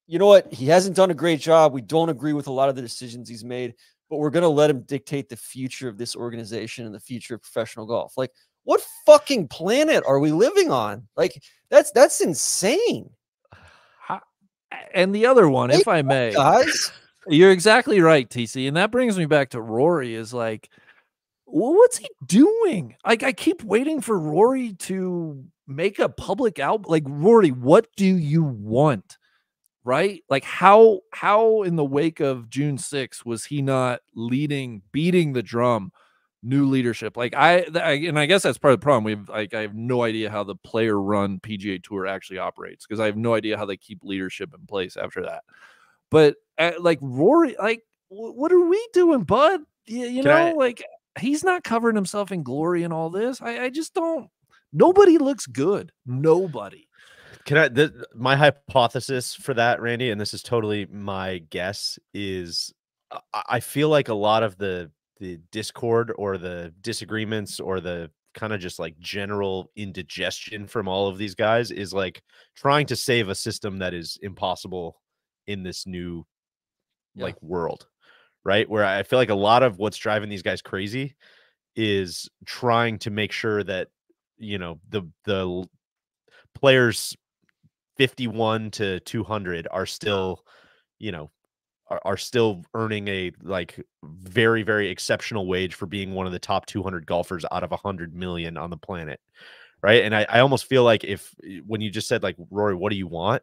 you know what? He hasn't done a great job. We don't agree with a lot of the decisions he's made but we're going to let him dictate the future of this organization and the future of professional golf. Like what fucking planet are we living on? Like that's that's insane. And the other one if i may. guys you're exactly right tc and that brings me back to rory is like well, what's he doing? Like i keep waiting for rory to make a public out like rory what do you want? Right? Like how how in the wake of june 6th was he not leading beating the drum new leadership? Like I, I and i guess that's part of the problem we've like i have no idea how the player run pga tour actually operates because i have no idea how they keep leadership in place after that but uh, like rory like wh- what are we doing bud? You, you know I- like he's not covering himself in glory and all this. I, I just don't nobody looks good. Nobody. Can I? Th- my hypothesis for that, Randy, and this is totally my guess, is I, I feel like a lot of the the discord or the disagreements or the kind of just like general indigestion from all of these guys is like trying to save a system that is impossible in this new Yeah. like world, right? Where I feel like a lot of what's driving these guys crazy is trying to make sure that you know the the players 51 to 200 are still you know are, are still earning a like very very exceptional wage for being one of the top 200 golfers out of 100 million on the planet right and I, I almost feel like if when you just said like rory what do you want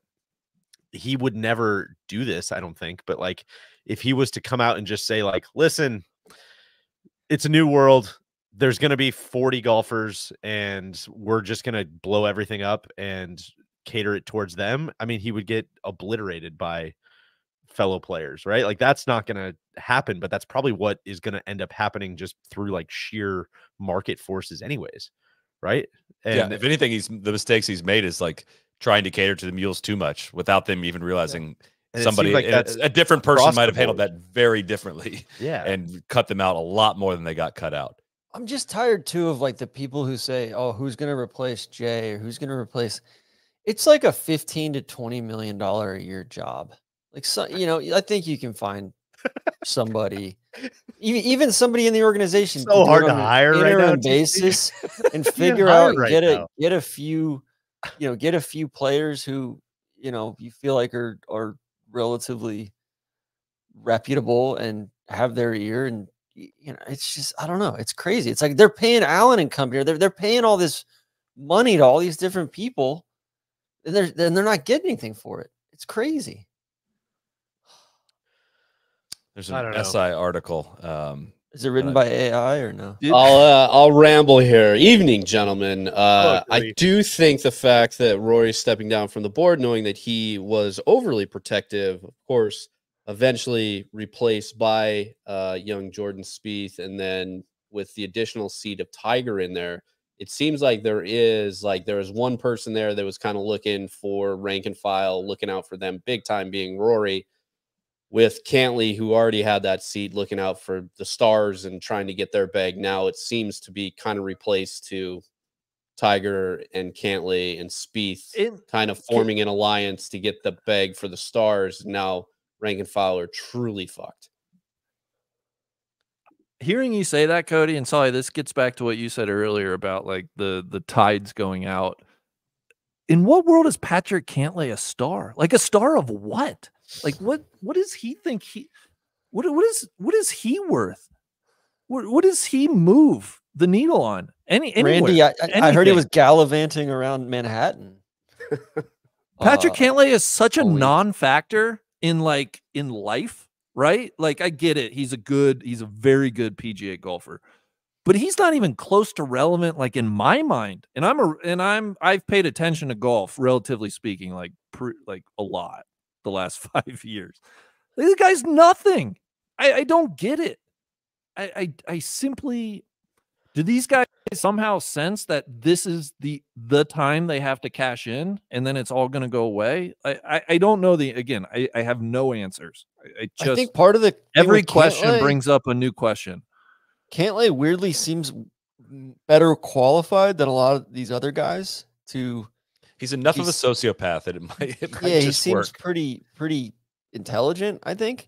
he would never do this i don't think but like if he was to come out and just say like listen it's a new world. There's going to be 40 golfers and we're just going to blow everything up and cater it towards them i mean he would get obliterated by fellow players right? Like that's not going to happen but that's probably what is going to end up happening just through like sheer market forces anyways right? Yeah, if anything, he's the mistakes he's made is like trying to cater to the mules too much without them even realizing And it seemed somebody like a- that's a, different person might have handled that very differently yeah. and cut them out a lot more than they got cut out. I'm just tired too of like the people who say, "Oh, who's going to replace Jay or who's going to replace?" It's like a 15 to 20 million dollar a year job. Like so, you know, I think you can find somebody, even even somebody in the organization, So to do it hard to hire right now, basis and figure out right get a get a few, you know, get a few players who you know you feel like are are relatively reputable and have their ear and you know it's just i don't know it's crazy it's like they're paying allen and company they're, they're paying all this money to all these different people and they're then they're not getting anything for it it's crazy There's an don't know. SI article. Um, is it written I- by ai or no I'll uh, I'll ramble here. Evening, gentlemen. Uh, I do think the fact that Rory's stepping down from the board, knowing that he was overly protective, of course, eventually replaced by uh, young Jordan Spieth, and then with the additional seat of Tiger in there, it seems like there is like there is one person there that was kind of looking for rank and file, looking out for them big time, being Rory with Cantlay, who already had that seat looking out for the stars and trying to get their bag. Now it seems to be kind of replaced to Tiger and Cantlay and Spieth, In- kind of forming an alliance to get the bag for the stars. Now rank and file are truly fucked. hearing you say that, Cody, and Solly, this gets back to what you said earlier about like the the tides going out. In what world is Patrick Cantlay a star? Like a star of what? Like what? What does he think he? What what is what is he worth? What what does he move the needle on? Any anywhere? randy i, I I heard he was gallivanting around manhattan Patrick Uh, Cantlay is such a all non-factor in like in life, right? Like I get it. He's a good, he's a very good PGA golfer. But he's not even close to relevant like in my mind. And I'm a and I'm I've paid attention to golf relatively speaking like pre, like a lot the last 5 years. This guy's nothing. I I don't get it. I I I simply do these guys somehow sense that this is the the time they have to cash in and then it's all going to go away I, I i don't know the again i i have no answers i, I just i think part of the every question Cantlay- brings up a new question Cantlay weirdly seems better qualified than a lot of these other guys to he's enough He's- of a sociopath that it might, it might yeah, he seems work. pretty pretty intelligent, I think.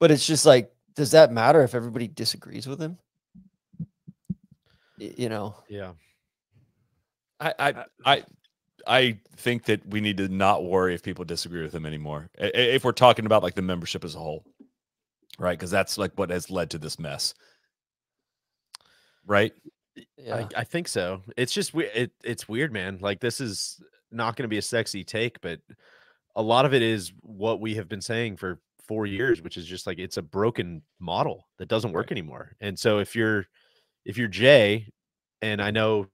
But it's just like, does that matter if everybody disagrees with him? Y- You know, Yeah. I, I, uh, I, I think that we need to not worry if people disagree with him anymore. I- i- If we're talking about like the membership as a whole, right? Because that's like what has led to this mess, right? yeah. I, I think so. It's just we- it, it's weird, man. Like this is not going to be a sexy take, but a lot of it is what we have been saying for four years, which is just like it's a broken model that doesn't work anymore. And so if you're if you're Jay, and I know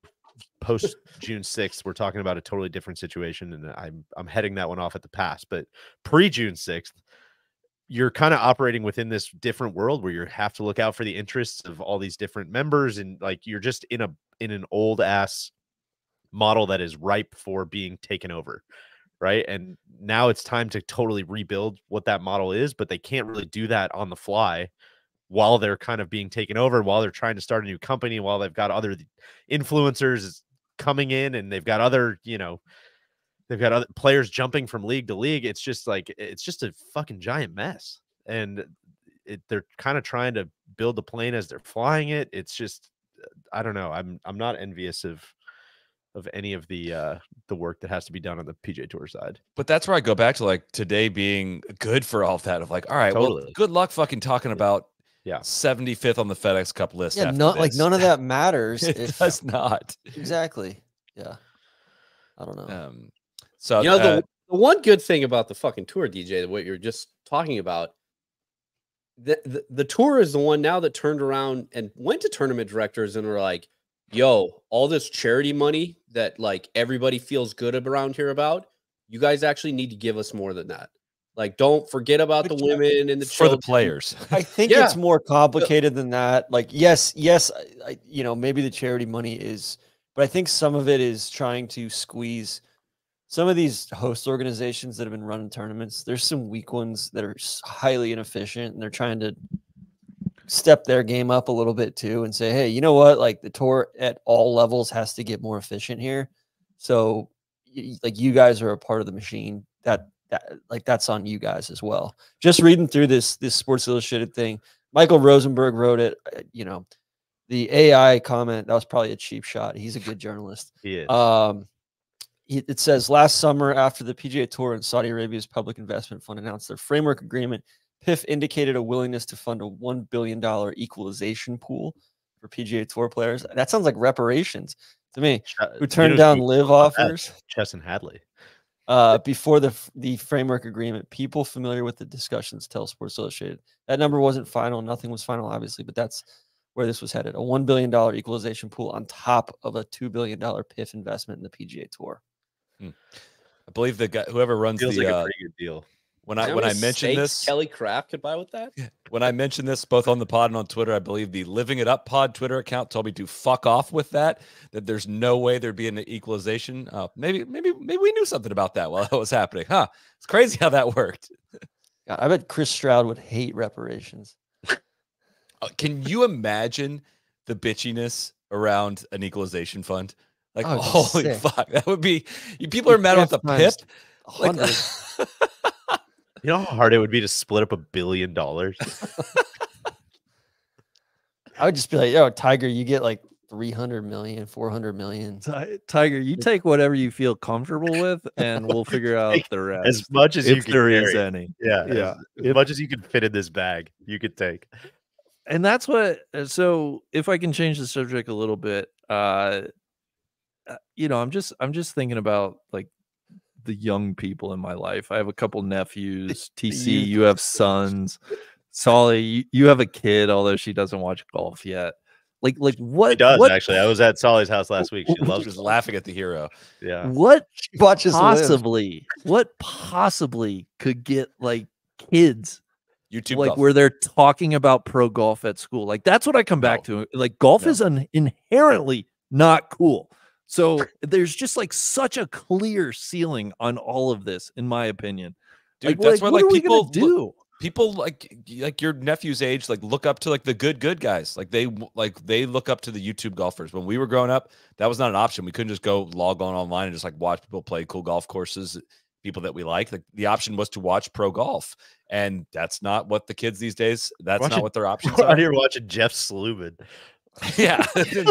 post June sixth, we're talking about a totally different situation, and I'm I'm heading that one off at the pass, but pre June sixth. You're kind of operating within this different world where you have to look out for the interests of all these different members, and like you're just in a in an old ass model that is ripe for being taken over right? And now it's time to totally rebuild what that model is but they can't really do that on the fly while they're kind of being taken over while they're trying to start a new company while they've got other influencers coming in and they've got other you know they've got other players jumping from league to league. It's just like it's just a fucking giant mess. And it, they're kind of trying to build the plane as they're flying it. It's just uh, i don't know. I'm i'm not envious of of any of the uh the work that has to be done on the PGA Tour side. But that's where I go back to like today being good for all of that. Of like, all right, well, good luck fucking talking about Yeah. 75th on the FedEx Cup list. yeah, after no, like none of that matters. it if, does not. exactly. Yeah, I don't know. Um, so You know, the, uh, the one good thing about the fucking tour, DJ, what you're just talking about, the, the, the tour is the one now that turned around and went to tournament directors and were like, yo, all this charity money that like everybody feels good around here about, you guys actually need to give us more than that. Like, don't forget about the women and the for the players. I think Yeah. it's more complicated than that. Like, yes, yes, I, I, you know, maybe the charity money is, but I think some of it is trying to squeeze some of these host organizations that have been running tournaments, there's some weak ones that are highly inefficient and they're trying to step their game up a little bit too and say, hey, you know what? Like the tour at all levels has to get more efficient here. So, like, you guys are a part of the machine. That, that, like, that's on you guys as well. Just reading through this, this Sports Illustrated thing, Michael Rosenberg wrote it. uh, You know, the AI comment that was probably a cheap shot. He's a good journalist. He is. Um, it it says last summer, after the PGA Tour and Saudi Arabia's Public Investment Fund announced their framework agreement, PIF indicated a willingness to fund a one billion dollar equalization pool for PGA Tour players. That sounds like reparations to me. Ch- Who you turned know down live about that? offers Chesson Hadley. uh, before the the framework agreement. People familiar with the discussions tell Sports Illustrated that number wasn't final. Nothing was final, obviously, but that's where this was headed. A one billion dollar equalization pool on top of a two billion dollar PIF investment in the PGA Tour. I believe the guy, whoever runs Feels the like a uh, pretty good deal. When I when I many mentioned this Kelly Craft could buy with that. when I mentioned this both on the pod and on Twitter, I believe the Living It Up Pod Twitter account told me to fuck off with that. That there's no way there'd be an equalization. Uh, maybe maybe maybe we knew something about that while that was happening, huh? It's crazy how that worked. God, I bet Chris Stroud would hate reparations. Uh, can you imagine the bitchiness around an equalization fund? Like, Oh, holy sick. fuck, that would be. you- People are mad about the times pip. Like, hundred. You know how hard it would be to split up a billion dollars? I would just be like, yo, Tiger, you get like 300 million, 400 million. Ti- Tiger, you take whatever you feel comfortable with, and we'll figure out the rest. as much as you if can there is carry. any. Yeah, Yeah. As, as much as you can fit in this bag, you could take. and that's what uh, so if i can change the subject a little bit uh uh, you know i'm just i'm just thinking about like the young people in my life i have a couple nephews tc you have sons solly you, you have a kid although she doesn't watch golf yet like like what He does what, actually. I was at Solly's house last week. She loves was laughing at the hero. Yeah. what she Watches possibly what possibly could get like kids YouTube like golf. where they're talking about pro golf at school. Like that's what I come back to. Like golf No. is an inherently not cool. So there's just like such a clear ceiling on all of this, in my opinion. dude. like, that's like, why what like people gonna look- do? people like like your nephew's age like look up to like the good good guys like they like they look up to the youtube golfers when we were growing up that was not an option we couldn't just go log on online and just like watch people play cool golf courses people that we like like the option was to watch pro golf and that's not what the kids these days that's Watch not it- what their options We're out are here watching Jeff Sluman. yeah You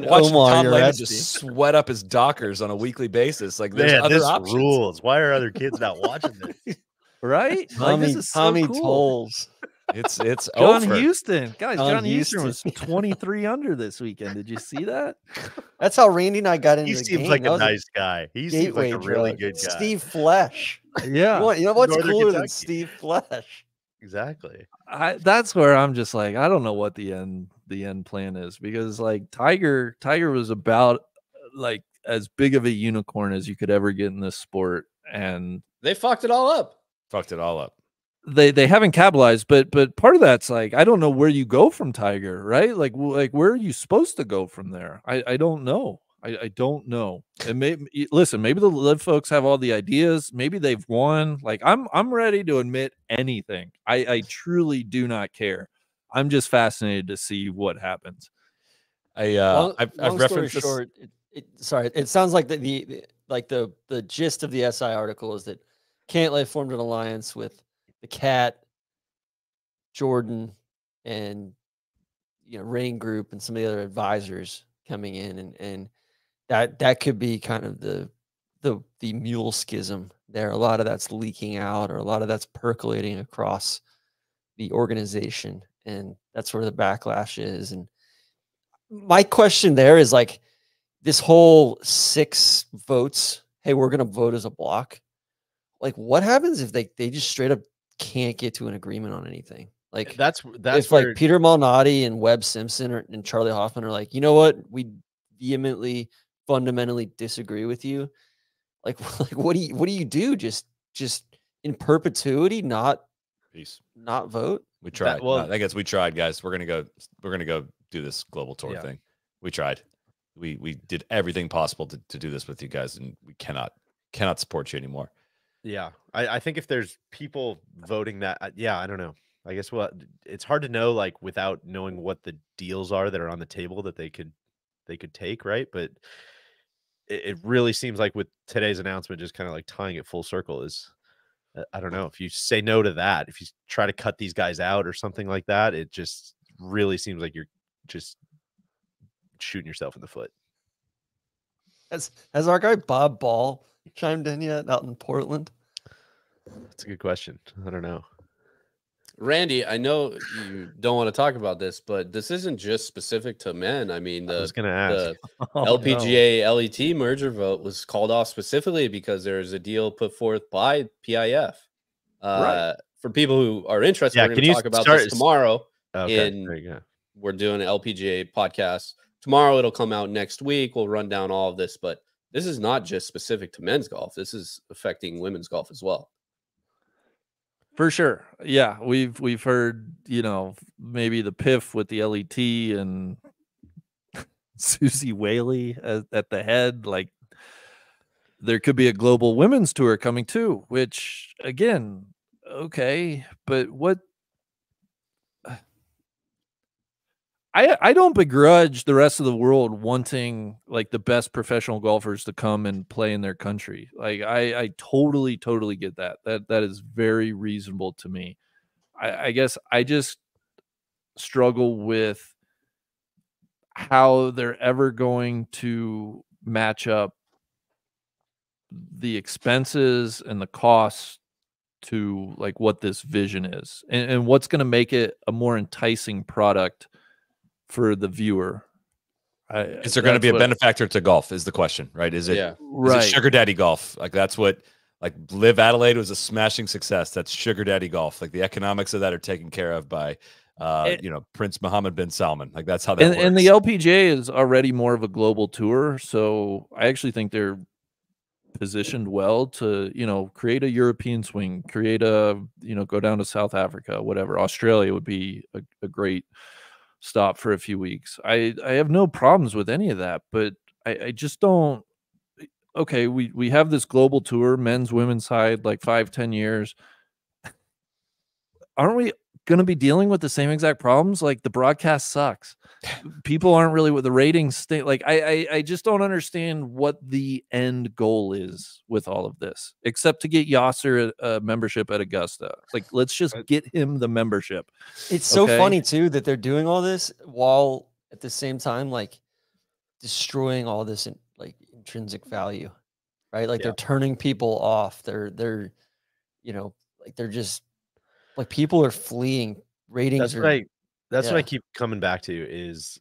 know, watching Omar, tom you're Lehman just sweat up his dockers on a weekly basis like there's Man, other this options rules. Why are other kids not watching this? Right? Like, Tommy, this is so Tommy cool. Tolles. it's it's John over Huston. Guys, John John Huston was 23 under this weekend. Did you see that? That's how Randy and I got into He the seems game. like That a was nice guy. He seems like a really drug. good guy. Steve Flesch. Yeah. You, want- you know what's Northern cooler than Steve Flesch? Exactly. I, that's where I'm just like I don't know what the end the end plan is because like Tiger Tiger was about like as big of a unicorn as you could ever get in this sport and They fucked it all up. fucked it all up they they haven't capitalized but but part of that's like I don't know where you go from Tiger right like like where are you supposed to go from there I I don't know I, I don't know. And maybe listen maybe the LIV folks have all the ideas maybe they've won like I'm I'm ready to admit anything. I I truly do not care. I'm just fascinated to see what happens. I uh long, i've, long I've referenced this short, it, it, sorry, it sounds like the, the the- like the the gist of the SI article is that Cantlay formed an alliance with the Cat, Jordan, and you know Raine Group and some of the other advisors coming in, and and that that could be kind of the the the mule schism there. A lot of that's leaking out, or a lot of that's percolating across the organization, and that's where the backlash is. And my question there is like this whole six votes. Hey, we're gonna vote as a block. Like, what happens if they they just straight up can't get to an agreement on anything? Like, That's that's if where, like Peter Malnati and Webb Simpson or, and Charley Hoffman are like, you know what, we vehemently, fundamentally disagree with you. Like, like what do you what do you do? Just just in perpetuity, not peace not vote? We tried. well- well, I guess we tried, guys. We're gonna go. We're gonna go do this global tour Yeah. thing. We tried. We we did everything possible to, to do this with you guys, and we cannot. cannot support you anymore. Yeah, I, I think if there's people voting that, uh, yeah, I don't know. I guess what it's hard to know like without knowing what the deals are that are on the table that they could they could take, right? But it, it really seems like with today's announcement, just kind of like tying it full circle is, uh, I don't know if you say no to that, if you try to cut these guys out or something like that, it just really seems like you're just shooting yourself in the foot. Has has our guy Bob Ball chimed in yet out in Portland? That's a good question. I don't know. Randy, I know you don't want to talk about this, but this isn't just specific to men. I mean, I the, was gonna ask. the Oh, no. LPGA LET merger vote was called off specifically because there is a deal put forth by PIF. Uh, For people who are interested, Yeah, we're going can to you talk about start- this tomorrow. Okay, in- there you go. We're doing an LPGA podcast tomorrow. It'll come out next week. We'll run down all of this, but this is not just specific to men's golf. This is affecting women's golf as well. For sure. Yeah, we've we've heard, you know, maybe the PIF with the LET and Suzy Whaley at, at the head. Like there could be a global women's tour coming too, which again, okay, but what I I don't begrudge the rest of the world wanting like the best professional golfers to come and play in their country. Like I I totally totally get that. That that is very reasonable to me. I, I guess I just struggle with how they're ever going to match up the expenses and the costs to like what this vision is and, and what's going to make it a more enticing product for the viewer. I, Is there going to be a what- benefactor to golf? Is the question, right? Is it yeah. Is Right. it sugar daddy golf? Like that's what like LIV Adelaide was a smashing success. That's sugar daddy golf. Like the economics of that are taken care of by uh, It- you know, Prince Mohammed bin Salman. Like that's how that and, works. and the LPGA is already more of a global tour, so I actually think they're positioned well to you know create a European swing, create a you know go down to South Africa, whatever. Australia would be a, a great stop for a few weeks. I I have no problems with any of that, but I, I just don't. Okay, we we have this global tour, men's, women's side, like five, ten years. Aren't we going to be dealing with the same exact problems? Like the broadcast sucks people aren't really with the ratings stay like I, I i just don't understand what the end goal is with all of this except to get Yasir a, a membership at augusta like let's just get him the membership It's so Okay. funny too that they're doing all this while at the same time like destroying all this in, like intrinsic value, right? Like Yeah. they're turning people off. They're they're you know like they're just like people are fleeing. Ratings That's are what I. That's what I keep coming back to is,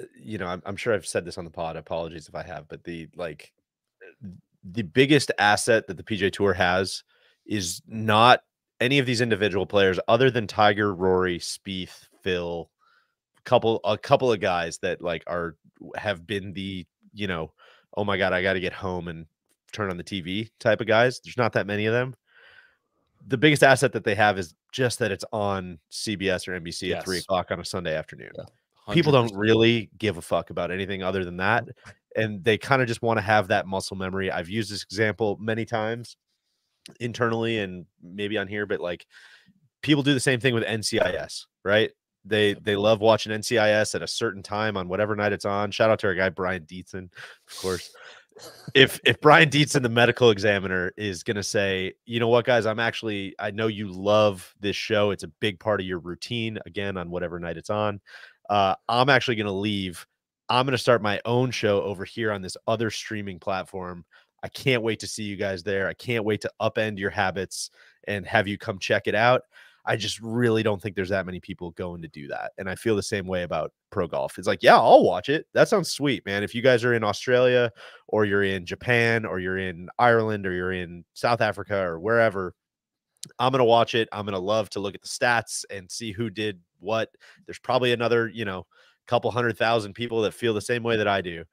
uh, you know, I'm, I'm sure I've said this on the pod. Apologies if I have, but the like, uh, the biggest asset that the PGA Tour has is not any of these individual players, other than Tiger, Rory, Spieth, Phil, couple a couple of guys that like are have been the you know, oh my god, I got to get home and turn on the TV type of guys. There's not that many of them. The biggest asset that they have is just that it's on CBS or NBC at three o'clock on a Sunday afternoon. People don't really give a fuck about anything other than that. And they kind of just want to have that muscle memory. I've used this example many times internally and maybe on here, but like people do the same thing with NCIS, right? They they love watching NCIS at a certain time on whatever night it's on. Shout out to our guy Brian Dietzen, of course. If if Brian Dietzen, the medical examiner, is gonna say, you know what, guys, I'm actually I know you love this show. It's a big part of your routine. Again, on whatever night it's on. Uh, I'm actually gonna leave. I'm gonna start my own show over here on this other streaming platform. I can't wait to see you guys there. I can't wait to upend your habits and have you come check it out. I just really don't think there's that many people going to do that. And I feel the same way about pro golf. It's like, yeah, I'll watch it. That sounds sweet, man. If you guys are in Australia or you're in Japan or you're in Ireland or you're in South Africa or wherever, I'm going to watch it. I'm going to love to look at the stats and see who did what. There's probably another, you know, couple hundred thousand people that feel the same way that I do.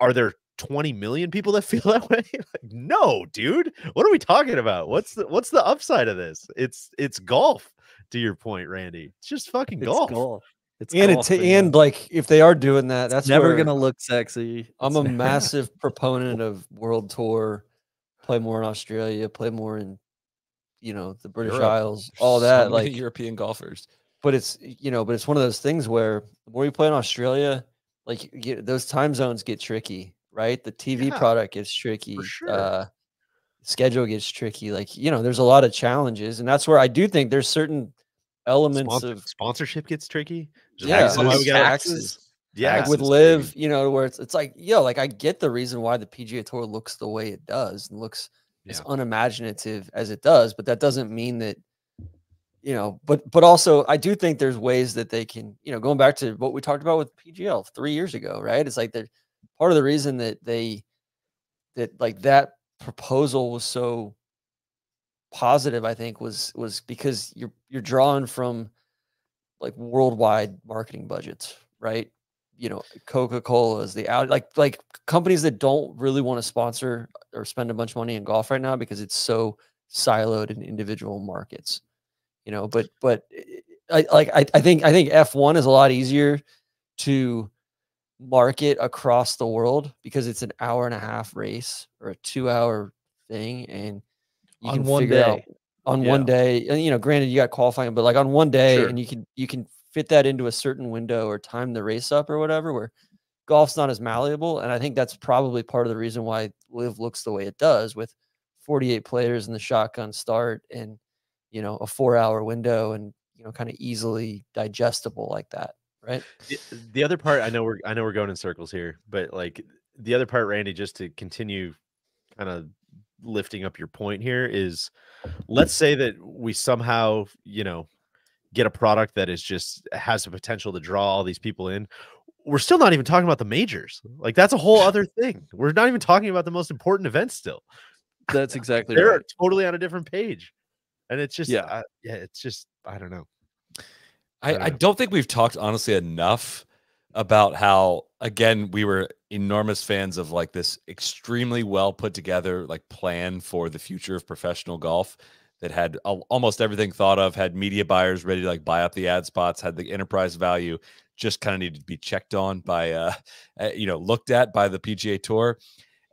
Are there 20 million people that feel that way? like, no, dude. What are we talking about? What's the what's the upside of this? It's it's golf. To your point, Randy, it's just fucking it's golf. golf it's and golf, it's man. and like if they are doing that, that's it's never where gonna look sexy I'm a never- massive proponent of world tour play more in Australia, play more in, you know, the British Europe. Isles, all that. many Like, European golfers. but it's you know, but it's one of those things where the more you play in Australia, like you those time zones get tricky, right? The TV Yeah, product gets tricky. sure. Uh, schedule gets tricky. Like you know, there's a lot of challenges, and that's where I do think there's certain elements Sponsor- of sponsorship gets tricky. Just yeah, like, why we gotta- taxes. yeah, like with LIV, you know, where it's it's like, yo, like I get the reason why the PGA Tour looks the way it does and looks as unimaginative as it does, but that doesn't mean that, you know, but but also I do think there's ways that they can, you know, going back to what we talked about with PGL three years ago, right? It's like they're part of the reason that they that like that proposal was so positive, I think, was was because you're you're drawing from like worldwide marketing budgets, right? You know, Coca Cola is the out like like companies that don't really want to sponsor or spend a bunch of money in golf right now because it's so siloed in individual markets. You know, but but eh, I like I, I think I think F one is a lot easier to market across the world because it's an hour and a half race or a two hour thing and you On can one figure out day. on one day and you know granted you got qualifying but like on one day Sure. and you can you can fit that into a certain window or time the race up or whatever where golf's not as malleable and i think that's probably part of the reason why LIV looks the way it does with 48 players in the shotgun start and you know a four hour window and you know kind of easily digestible like that right. The, the other part i know we're i know we're going in circles here but like the other part randy just to continue kind of lifting up your point here is let's say that we somehow you know get a product that is just has the potential to draw all these people in we're still not even talking about the majors. Like that's a whole other thing. We're not even talking about the most important events still. That's exactly they're right. totally on a different page. And it's just Yeah. uh, yeah it's just i don't know I, don't I don't think we've talked honestly enough about how again we were enormous fans of like this extremely well put together like plan for the future of professional golf that had al- almost everything thought of had media buyers ready to like buy up the ad spots had the enterprise value just kind of needed to be checked on by uh uh, you know looked at by the PGA tour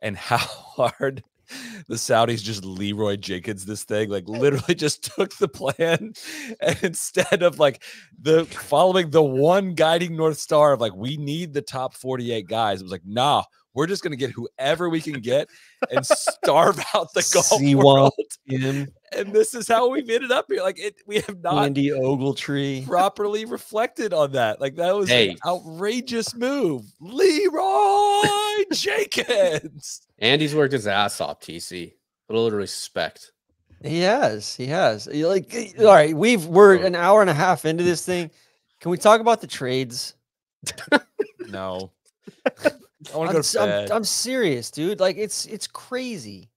and how hard the Saudis just Leeroy Jenkins this thing, like literally just took the plan and instead of like the following the one guiding North Star of like, we need the top 48 guys, it was like, nah, we're just gonna get whoever we can get and starve out the golf C1. world. him And this is how we've ended up here. Like it we have not andy ogletree properly reflected on that. Like that was Hey. an outrageous move. Leeroy Jenkins. Andy's worked his ass off, TC. A little respect. He has. He has. Like, all right, we've we're Oh. an hour and a half into this thing. Can we talk about the trades? No. I want to I'm, go s- to I'm, bed. I'm serious, dude. Like, it's it's crazy.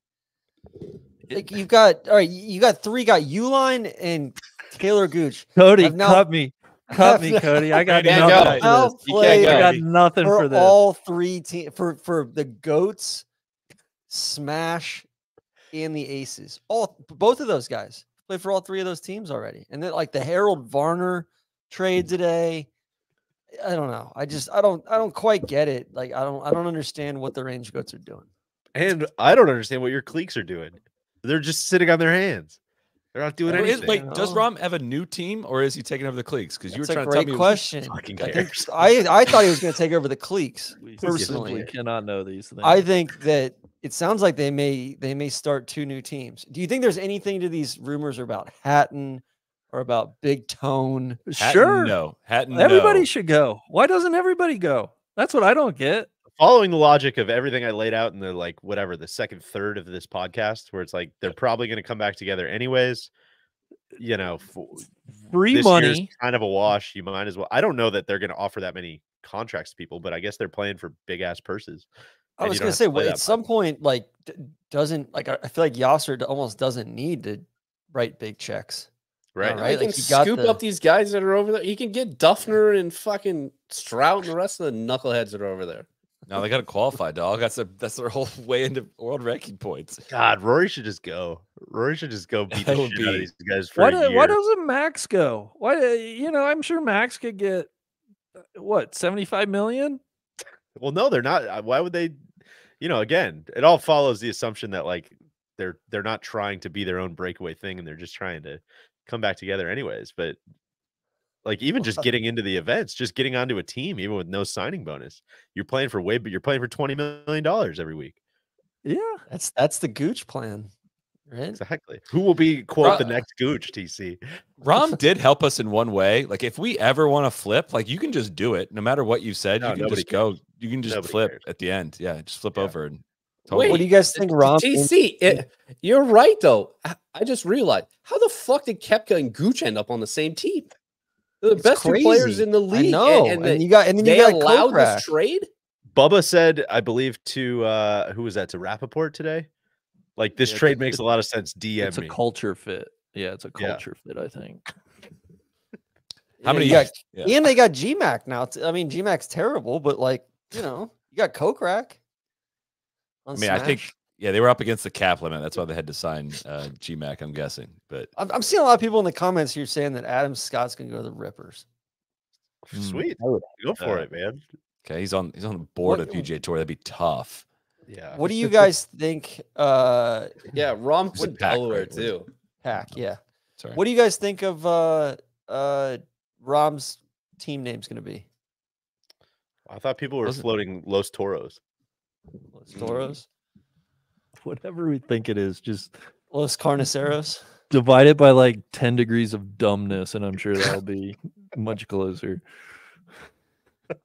Like, you've got all right. You got three. Got Uline and Taylor Gooch. Cody, now- cut me. Cut me, Cody. I got nothing go. for Now this. You can't go. I got nothing for, for this. all three teams for for the goats, smash, and the aces. All both of those guys played for all three of those teams already. And then like the Harold Varner trade mm. today. I don't know. I just I don't I don't quite get it. Like I don't I don't understand what the range goats are doing. And I don't understand what your Cleeks are doing. They're just sitting on their hands. They're not doing Wait, is- anything. wait, does Rahm have a new team or is he taking over the Cleeks? Because you were That's a trying to tell great me. question. fucking I, think. I I thought he was going to take over the Cleeks. We personally. simply cannot know these things. I think that it sounds like they may they may start two new teams. Do you think there's anything to these rumors about Hatton or about Big Tone? Hatton, sure. No. Hatton, Everybody no. should go. Why doesn't everybody go? That's what I don't get. Following the logic of everything I laid out in the like whatever the second third of this podcast, where it's like they're probably going to come back together anyways. You know, Free this year's money. kind of a wash. You might as well. I don't know that they're going to offer that many contracts to people, but I guess they're playing for big ass purses. I was going to say, to well, at some point, like, doesn't like I I feel like Yasir almost doesn't need to write big checks. Right. Right, He can like, you got scoop the- up these guys that are over there. He can get Duffner and fucking Stroud and the rest of the knuckleheads that are over there. No, they got to qualify, dog. That's their that's their whole way into world ranking points. God, Rory should just go. Rory should just go beat the That would shit out of be- these guys for Why, a do, year. why doesn't Max go? Why uh, you know, I'm sure Max could get uh, what, 75 million? Well, no, they're not. uh, Why would they? You know, again, it all follows the assumption that like they're they're not trying to be their own breakaway thing and they're just trying to come back together anyways. But like even just getting into the events, just getting onto a team, even with no signing bonus, you're playing for way, but you're playing for twenty million dollars every week. Yeah. That's that's the Gooch plan, right? Exactly. Who will be quote the next Gooch? TC. Rahm did help us in one way. Like if we ever want to flip, like you can just do it. No matter what you said, No, you can nobody just go. You can just Nobody flip cares. at the end. Yeah, just flip Yeah. over and. Wait, What do you guys think, Rahm? TC, it, you're right though. I- I just realized how the fuck did Koepka and Gooch end up on the same team? They're the It's best two players in the I league. know, and, and, and you got and then you they got allowed this trade. Bubba said, I believe to uh who was that to Rapaport today? Like this Yeah, it's a- trade makes it's- a lot of sense. DM It's a culture fit. Yeah, it's a Yeah. culture fit, I think. How many? you got, yeah. and they got GMAC now. I mean, GMAC's terrible, but like you know, you got Kokrak. I on mean, I think yeah, they were up against the cap limit. That's why they had to sign uh, GMAC. I'm guessing, but I'm, I'm seeing a lot of people in the comments here saying that Adam Scott's gonna go to the Rippers. Mm. Sweet. I would- Go for Uh, it, man. okay, he's on he's on the board What- of PGA Tour. That'd be tough. Yeah. What do you guys think? Uh, Yeah, Rahm Was it Delaware right? Too. Pack, yeah. Sorry. What do you guys think of uh, uh, Rahm's team name's gonna be? I thought people were Wasn't- floating Los Toros. Los Toros, Whatever we think it is, just Los Carniceros. divide it by like 10 degrees of dumbness, and I'm sure that'll be much closer.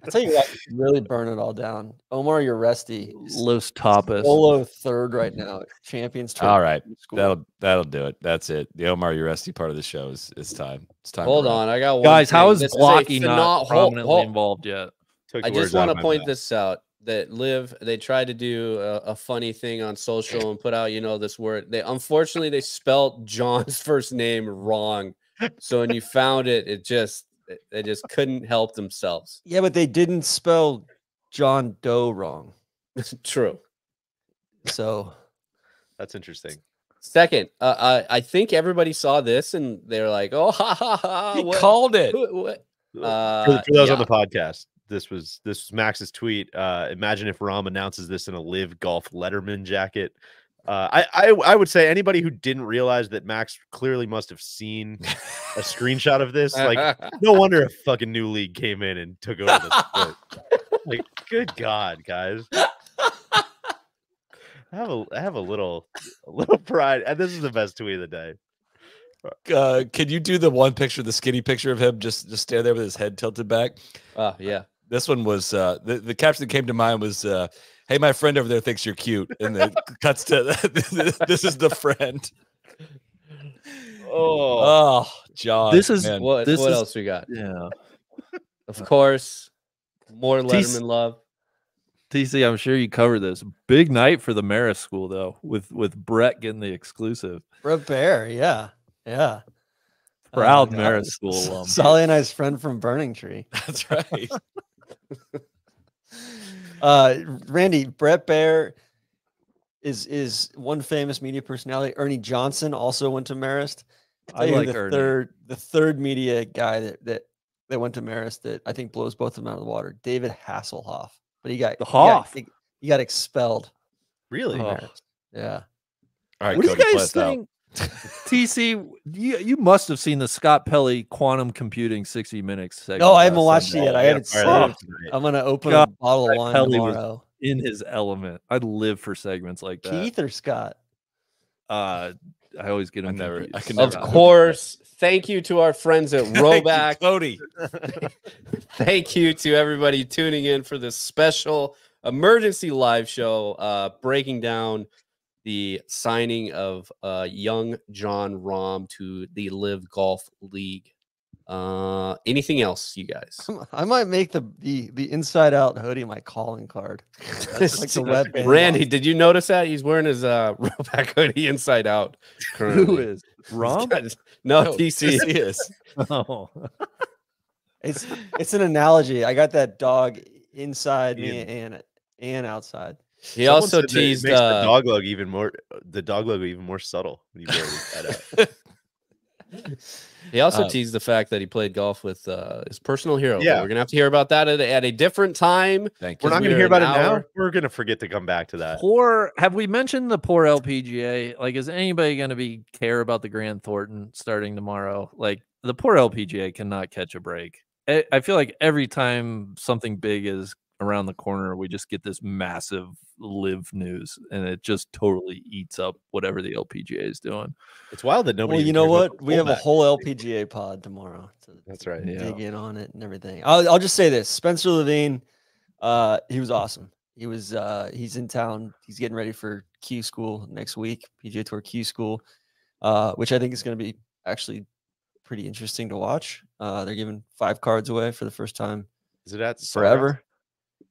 I tell you what, really burn it all down. Omar, Uresti. Los Tapas. Solo third right now. Champions. All right, School. that'll that'll do it. That's it. The Omar Uresti part of the show is it's time. It's time. Hold on, I got one. Guys, how thing. is This Blocky pheno- not hold- prominently hold- involved yet? Took I just want to point mouth. this out that LIV they tried to do a, a funny thing on social and put out you know this word they unfortunately they spelt Jon's first name wrong so when you found it it just they- they just couldn't help themselves Yeah, but they didn't spell John Doe wrong. true So That's interesting. second uh, I, I think everybody saw this and they're like oh ha ha ha He what, called it. who- what? for, Uh, for those on the podcast, this was this was Max's tweet. Uh, imagine if Rahm announces this in a LIV golf Letterman jacket. Uh, I, I I would say anybody who didn't realize that Max clearly must have seen a screenshot of this. Like, no wonder a fucking new league came in and took over the sport. Like, good God, guys. I have a I have a little a little pride, and this is the best tweet of the day. Uh, can you do the one picture, the skinny picture of him just just stand there with his head tilted back? oh yeah This one was uh, the the caption that came to mind was, uh, "Hey, my friend over there thinks you're cute," and then cuts to this is the friend. Oh, Oh, John. This is man. what, this what is- else we got Yeah. of course more Tease- letterman love TC, I'm sure you covered this. Big night for the Marist school, though, with with Bret getting the exclusive. Bret Baier, yeah, yeah. Proud Uh, Marist S- school S- alum. Solly and I's friend from Burning Tree. That's right. Uh, Randy Bret Baier is is one famous media personality. Ernie Johnson also went to Marist. I Tell like the Ernie. third the third media guy that that that went to Marist that I think blows both of them out of the water. David Hasselhoff, but he got The he got- Hoff. He, he got expelled. really? Oh. Yeah. All right, what do you guys think? TC, you, you must have seen the Scott Pelley quantum computing 60 minutes segment. No, I haven't last watched it yet. I haven't seen it. I'm gonna open God, a bottle of wine Pelley was tomorrow. in his element. I'd live for segments like that. Keith or Scott? Uh, I always get I him. never- I confused. can of never- course thank you to our friends at Thank you, Rhoback Cody. Thank you to everybody tuning in for this special emergency live show, uh, breaking down the signing of uh, young Jon Rahm to the LIV Golf League. Uh, anything else, you guys? I might make the the, the inside out hoodie my calling card. That's like the web Randy, on. did you notice that he's wearing his uh, Rhoback hoodie inside out? Who Currently. is Rahm? No, No, TC. TC is. Oh. It's it's an analogy. I got that dog inside me and and outside. He Someone also said that it teased. makes the Uh, dog logo even more the dog logo even more subtle when you wear it inside out. He also Uh, teased the fact that he played golf with uh, his personal hero. Yeah. we're gonna have to hear about that at, a- at a different time. Thank you. We're you. not going to we're hear about an it now. We're going to forget to come back to that. Poor. Have we mentioned the poor LPGA? Like, is anybody going to be care about the Grant Thornton starting tomorrow? Like, the poor LPGA cannot catch a break. I, I feel like every time something big is around the corner, we just get this massive LIV news, and it just totally eats up whatever the LPGA is doing. It's wild that nobody. well, you know what? We have a whole LPGA pod tomorrow. To, That's to right. Yeah. Dig in on it and everything. I'll, I'll just say this: Spencer Levin, uh, he was awesome. He was uh, he's in town. He's getting ready for Q school next week, PGA Tour Q school, uh, which I think is going to be actually pretty interesting to watch. Uh, they're giving five cards away for the first time Is it at Sawgrass? forever.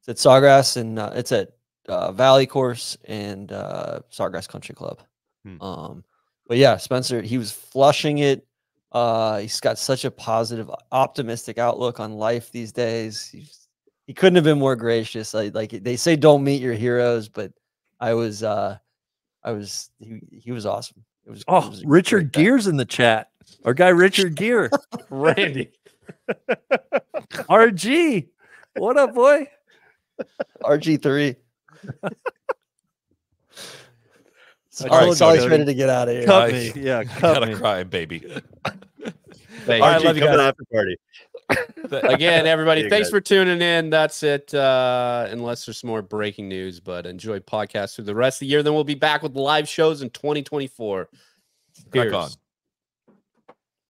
It's at Sawgrass and uh, it's at uh, Valley Course and uh, Sawgrass Country Club. Hmm. Um, but yeah, Spencer, he was flushing it. Uh, he's got such a positive, optimistic outlook on life these days. He's, he couldn't have been more gracious. Like, like they say, don't meet your heroes, but I was, uh, I was, he, he was awesome. It was, it Oh, was Richard Gere's in the chat. Our guy Richard Gere, Randy. RG. What up, boy? RG3. So All right, Sully's always Cody. ready to get out of here. Cut I- me. Yeah, cut gotta me. cry, baby. Thank All right, you. love you guys. after party. Again, everybody, thanks guys. for tuning in. That's it. Uh, unless there's some more breaking news, but enjoy podcasts through the rest of the year. Then we'll be back with live shows in 2024. Crack on.